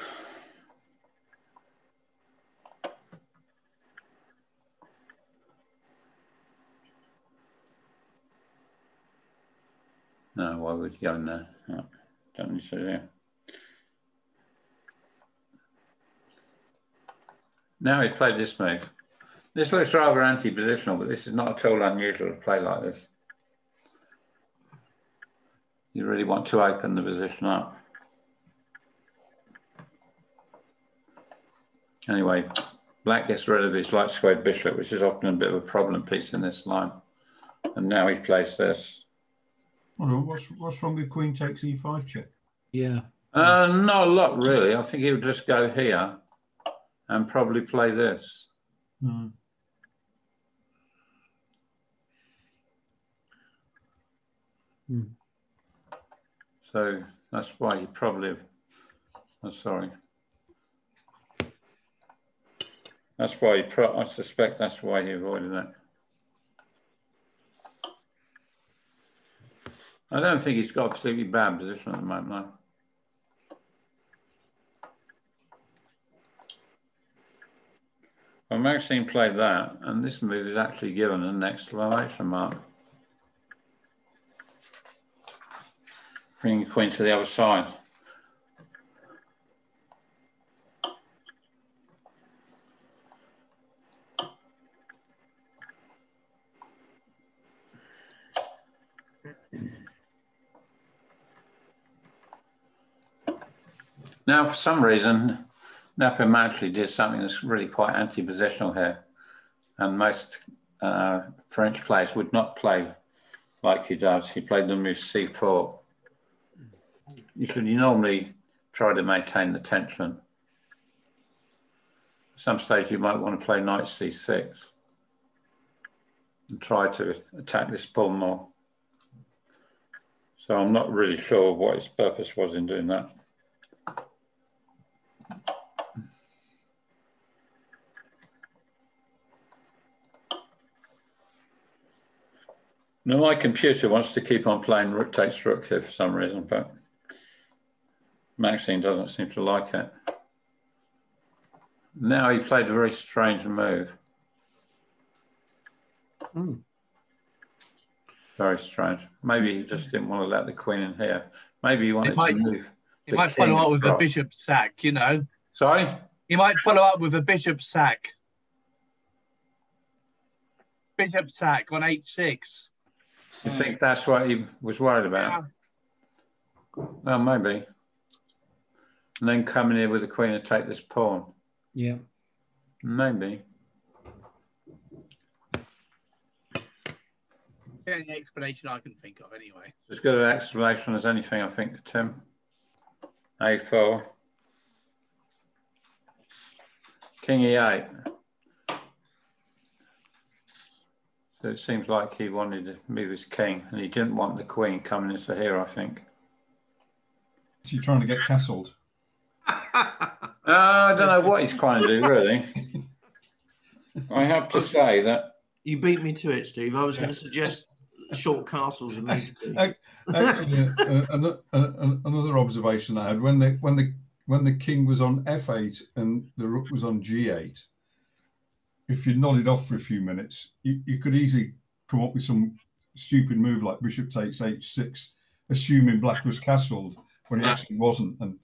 No, why would you go in there? No, don't need to do. Now he played this move. This looks rather anti-positional, but this is not at all unusual to play like this. You really want to open the position up. Anyway, black gets rid of his light squared bishop, which is often a bit of a problem piece in this line. And now he's placed this. What's, what's wrong with queen takes e5 check? Yeah. Uh, not a lot, really. I think he would just go here and probably play this. Mm. Hmm. So that's why he probably, oh, sorry. That's why he, I suspect that's why he avoided that. I don't think he's got a completely bad position at the moment, no. Well, Maxime played that, and this move is actually given an exclamation mark. Bringing queen to the other side. Now, for some reason, Nepo actually did something that's really quite anti-positional here. And most uh, French players would not play like he does. He played the move c4. You should normally try to maintain the tension. At some stage you might want to play knight c6 and try to attack this pawn more. So I'm not really sure what his purpose was in doing that. No, my computer wants to keep on playing rook takes rook here for some reason, but Maxime doesn't seem to like it. Now he played a very strange move. Mm. Very strange. Maybe he just didn't want to let the queen in here. Maybe he wanted might, to move. He might follow up with a bishop sack, you know. Sorry? He might follow up with a bishop sack. Bishop sack on h6. You hmm. think that's what he was worried about? Yeah. Well, maybe. And then coming here with the queen and take this pawn. Yeah. Maybe. The only explanation I can think of, anyway. As good an explanation as anything, I think, Tim. A4. King E8. So it seems like he wanted to move his king and he didn't want the queen coming into here, I think. Is he trying to get castled? Uh, I don't know what he's trying to do, really. I have to say that. You beat me to it, Steve. I was going to suggest short castles and Actually, uh, uh, uh, another observation I had when the when the when the king was on f8 and the rook was on g8, if you nodded off for a few minutes, you, you could easily come up with some stupid move like bishop takes h6, assuming black was castled when it actually wasn't. And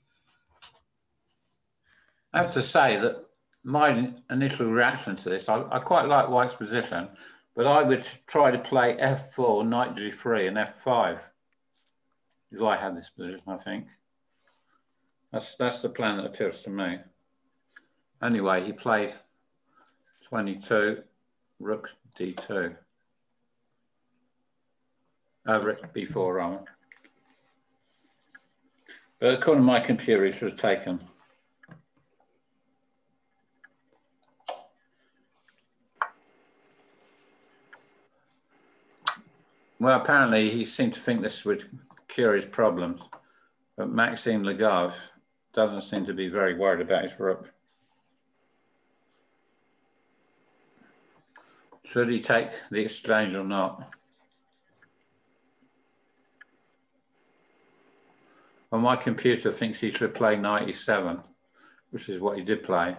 I have to say that my initial reaction to this, I, I quite like White's position, but I would try to play f4, knight g3, and f5 if I had this position, I think. That's, that's the plan that appears to me. Anyway, he played 22, rook d2. Uh, rook b4, rather. But according to my computer, should have taken. Well, apparently he seemed to think this would cure his problems, but Maxime Lagrave doesn't seem to be very worried about his rook. Should he take the exchange or not? Well, my computer thinks he should play 97, which is what he did play.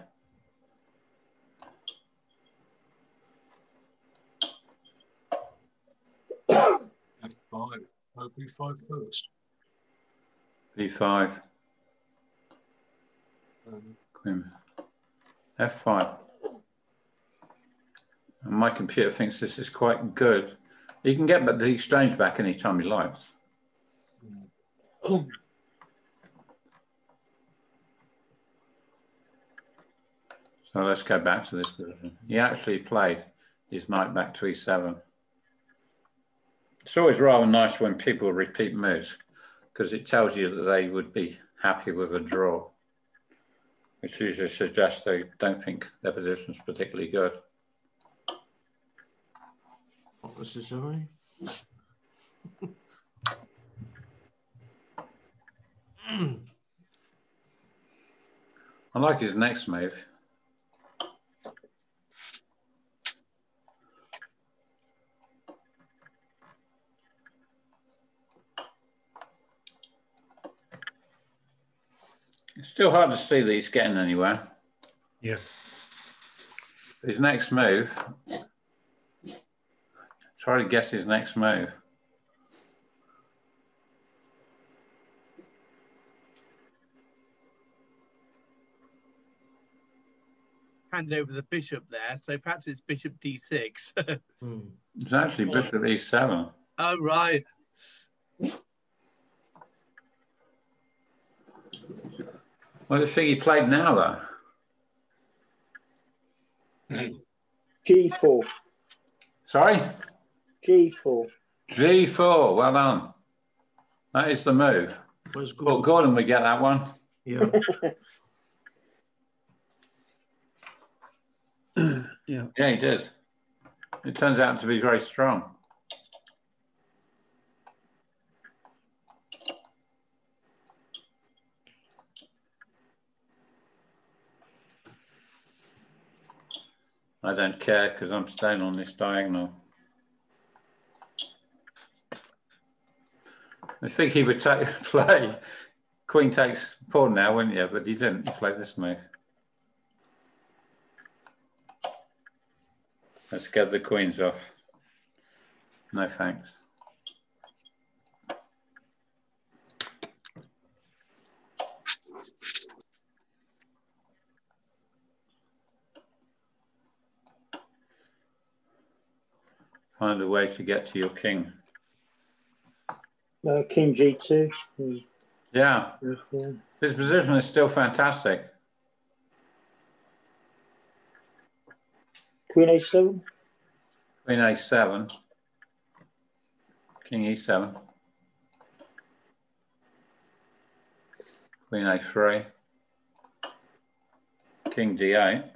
F5. Oh, B5 first. B5. Um, Queen. F5. And my computer thinks this is quite good. You can get the exchange back anytime you like. So let's go back to this position. He actually played his knight back to e7. It's always rather nice when people repeat moves because it tells you that they would be happy with a draw, which usually suggests they don't think their position is particularly good. Not necessarily. I like his next move. It's still hard to see that he's getting anywhere. Yeah. His next move. Try to guess his next move. Handed over the bishop there, so perhaps it's bishop d6. Hmm. It's actually bishop e7. oh, right. What do you think he played now, though? G4. Sorry? G4. G4. Well done. That is the move. Where's Well, Gordon? Gordon, we get that one. Yeah. Yeah. Yeah, he did. It turns out to be very strong. I don't care because I'm staying on this diagonal. I think he would play queen takes pawn now, wouldn't you? But he didn't. He played this move. Let's get the queens off. No thanks. Find a way to get to your king. Uh, King G2. Hmm. Yeah, Yeah. his position is still fantastic. Queen A7. Queen A7. King E7. Queen A3. King D8.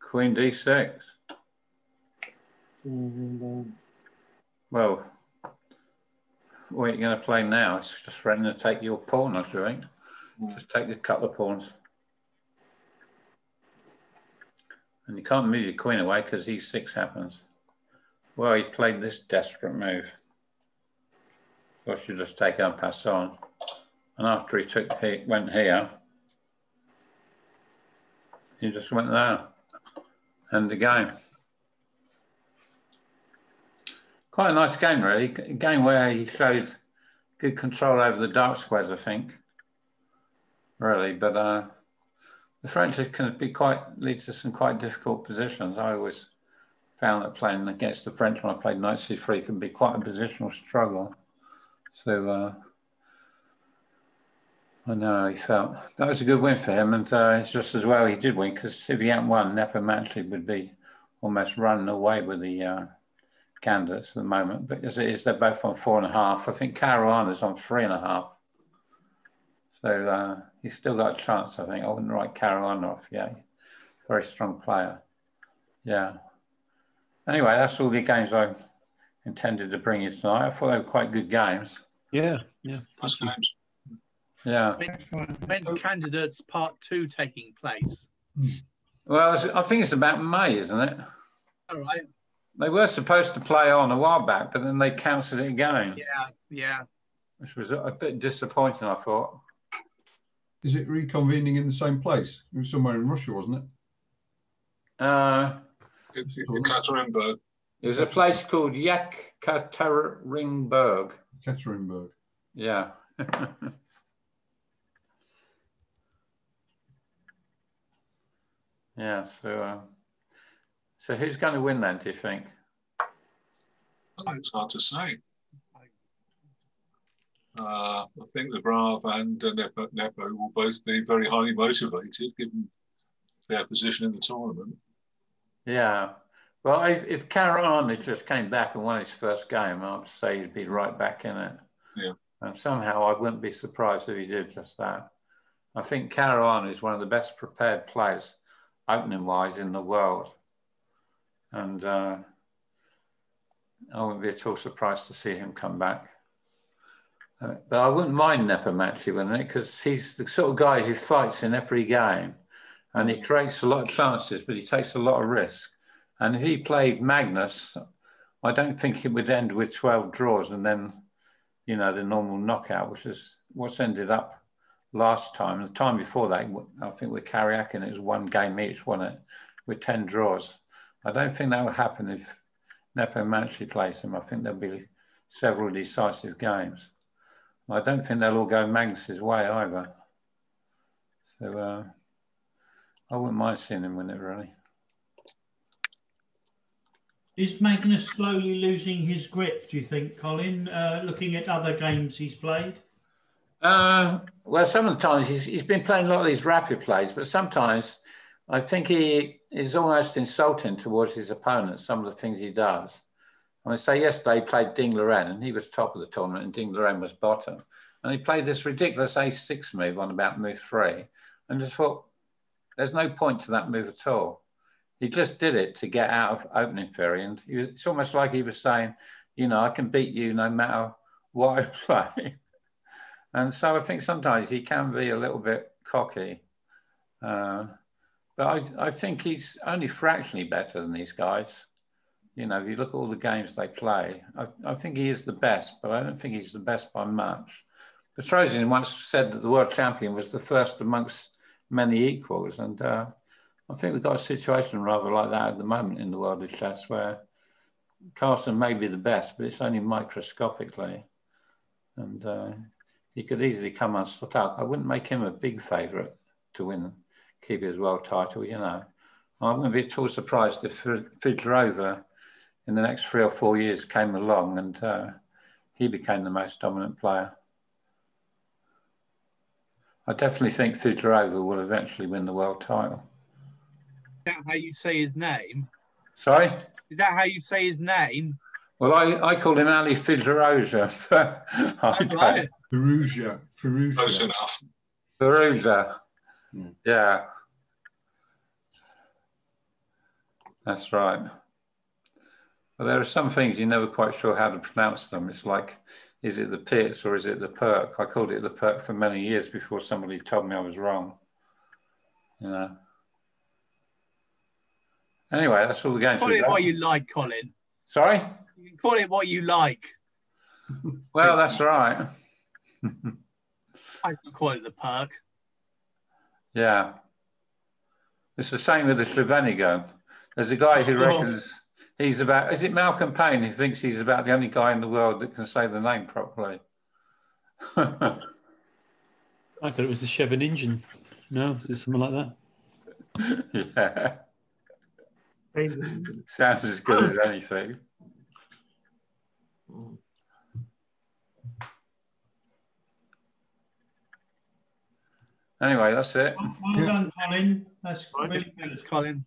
Queen D6. And, um, Well, what are you going to play now? It's just threatening to take your pawn, I think. Just take a couple of pawns. And you can't move your queen away because e6 happens. Well, he played this desperate move. Or should just take en passant. And after he took he went here, he just went there. End the game. Quite a nice game, really. A game where he showed good control over the dark squares, I think. Really, but uh, the French can be quite lead to some quite difficult positions. I always found that playing against the French when I played knight c3 can be quite a positional struggle. So uh, I know he felt. That was a good win for him, and uh, it's just as well he did win because if he hadn't won, Nepomniachtchi would be almost running away with the uh, candidates at the moment. But as it is, they're both on four and a half. I think Caruana's on three and a half. So uh, he's still got a chance, I think. I wouldn't write Caruana off yeah. Very strong player. Yeah. Anyway, that's all the games I intended to bring you tonight. I thought they were quite good games. Yeah. Yeah. Nice games. Yeah. When's candidates part two taking place? Well, I think it's about May, isn't it? All right. They were supposed to play on a while back, but then they cancelled it again, Yeah, yeah. which was a bit disappointing, I thought. Is it reconvening in the same place? It was somewhere in Russia, wasn't it? Uh, In Ekaterinburg. it was a place called Yekaterinburg. Ekaterinburg. Yeah. Yeah. So, uh, so who's going to win then? Do you think? It's hard to say. Uh, I think the Brav and uh, Nepo, Nepo will both be very highly motivated given their position in the tournament. Yeah. Well, if, if just came back and won his first game, I'd say he'd be right back in it. Yeah. And somehow I wouldn't be surprised if he did just that. I think Caruana is one of the best prepared players, opening wise, in the world. And uh, I wouldn't be at all surprised to see him come back. Uh, but I wouldn't mind Nepomniachtchi winning it because he's the sort of guy who fights in every game and he creates a lot of chances, but he takes a lot of risk. And if he played Magnus, I don't think it would end with 12 draws and then, you know, the normal knockout, which is what's ended up last time. The time before that, I think with Karyakin, it was one game each, wasn't it? With 10 draws. I don't think that will happen if Nepomniachtchi plays him. I think there'll be several decisive games. I don't think they'll all go Magnus's way either. So uh, I wouldn't mind seeing him win it really. Is Magnus slowly losing his grip, do you think, Colin, uh, looking at other games he's played? Uh, well, sometimes he's, he's been playing a lot of these rapid plays, but sometimes I think he is almost insulting towards his opponents, some of the things he does. I mean, say yesterday he played Ding Liren and he was top of the tournament and Ding Liren was bottom. And he played this ridiculous ace-6 move on about move three and just thought, there's no point to that move at all. He just did it to get out of opening theory. And was, it's almost like he was saying, you know, I can beat you no matter what I play. and so I think sometimes he can be a little bit cocky. Uh, but I, I think he's only fractionally better than these guys you know, if you look at all the games they play, I, I think he is the best, but I don't think he's the best by much. Petrosian once said that the world champion was the first amongst many equals, and uh, I think we've got a situation rather like that at the moment in the world of chess, where Carlsen may be the best, but it's only microscopically, and uh, he could easily come unstuck out. I wouldn't make him a big favourite to win, keep his world title. You know, I'm going to be at all surprised if Fedorova in the next three or four years came along and uh, he became the most dominant player. I definitely think Fedorova will eventually win the world title. Is that how you say his name? Sorry? Is that how you say his name? Well, I, I call him Ali Fidoroja. okay. Right. Firouzja. Firouzja. Close enough. Firouzja. Hmm. Yeah. That's right. Well, there are some things you're never quite sure how to pronounce them. It's like, is it the pits or is it the perk? I called it the perk for many years before somebody told me I was wrong. You know. Anyway, that's all the games. Call it what you like, Colin. Sorry. You can call it what you like. well, that's right. I can call it the perk. Yeah. It's the same with the Slovenigo. There's a guy who oh. reckons he's about, is it Malcolm Payne who thinks he's about the only guy in the world that can say the name properly? I thought it was the Chevron engine. No, is it something like that? yeah. Sounds as good as anything. Anyway, that's it. Well, done, Colin. That's really good. Colin.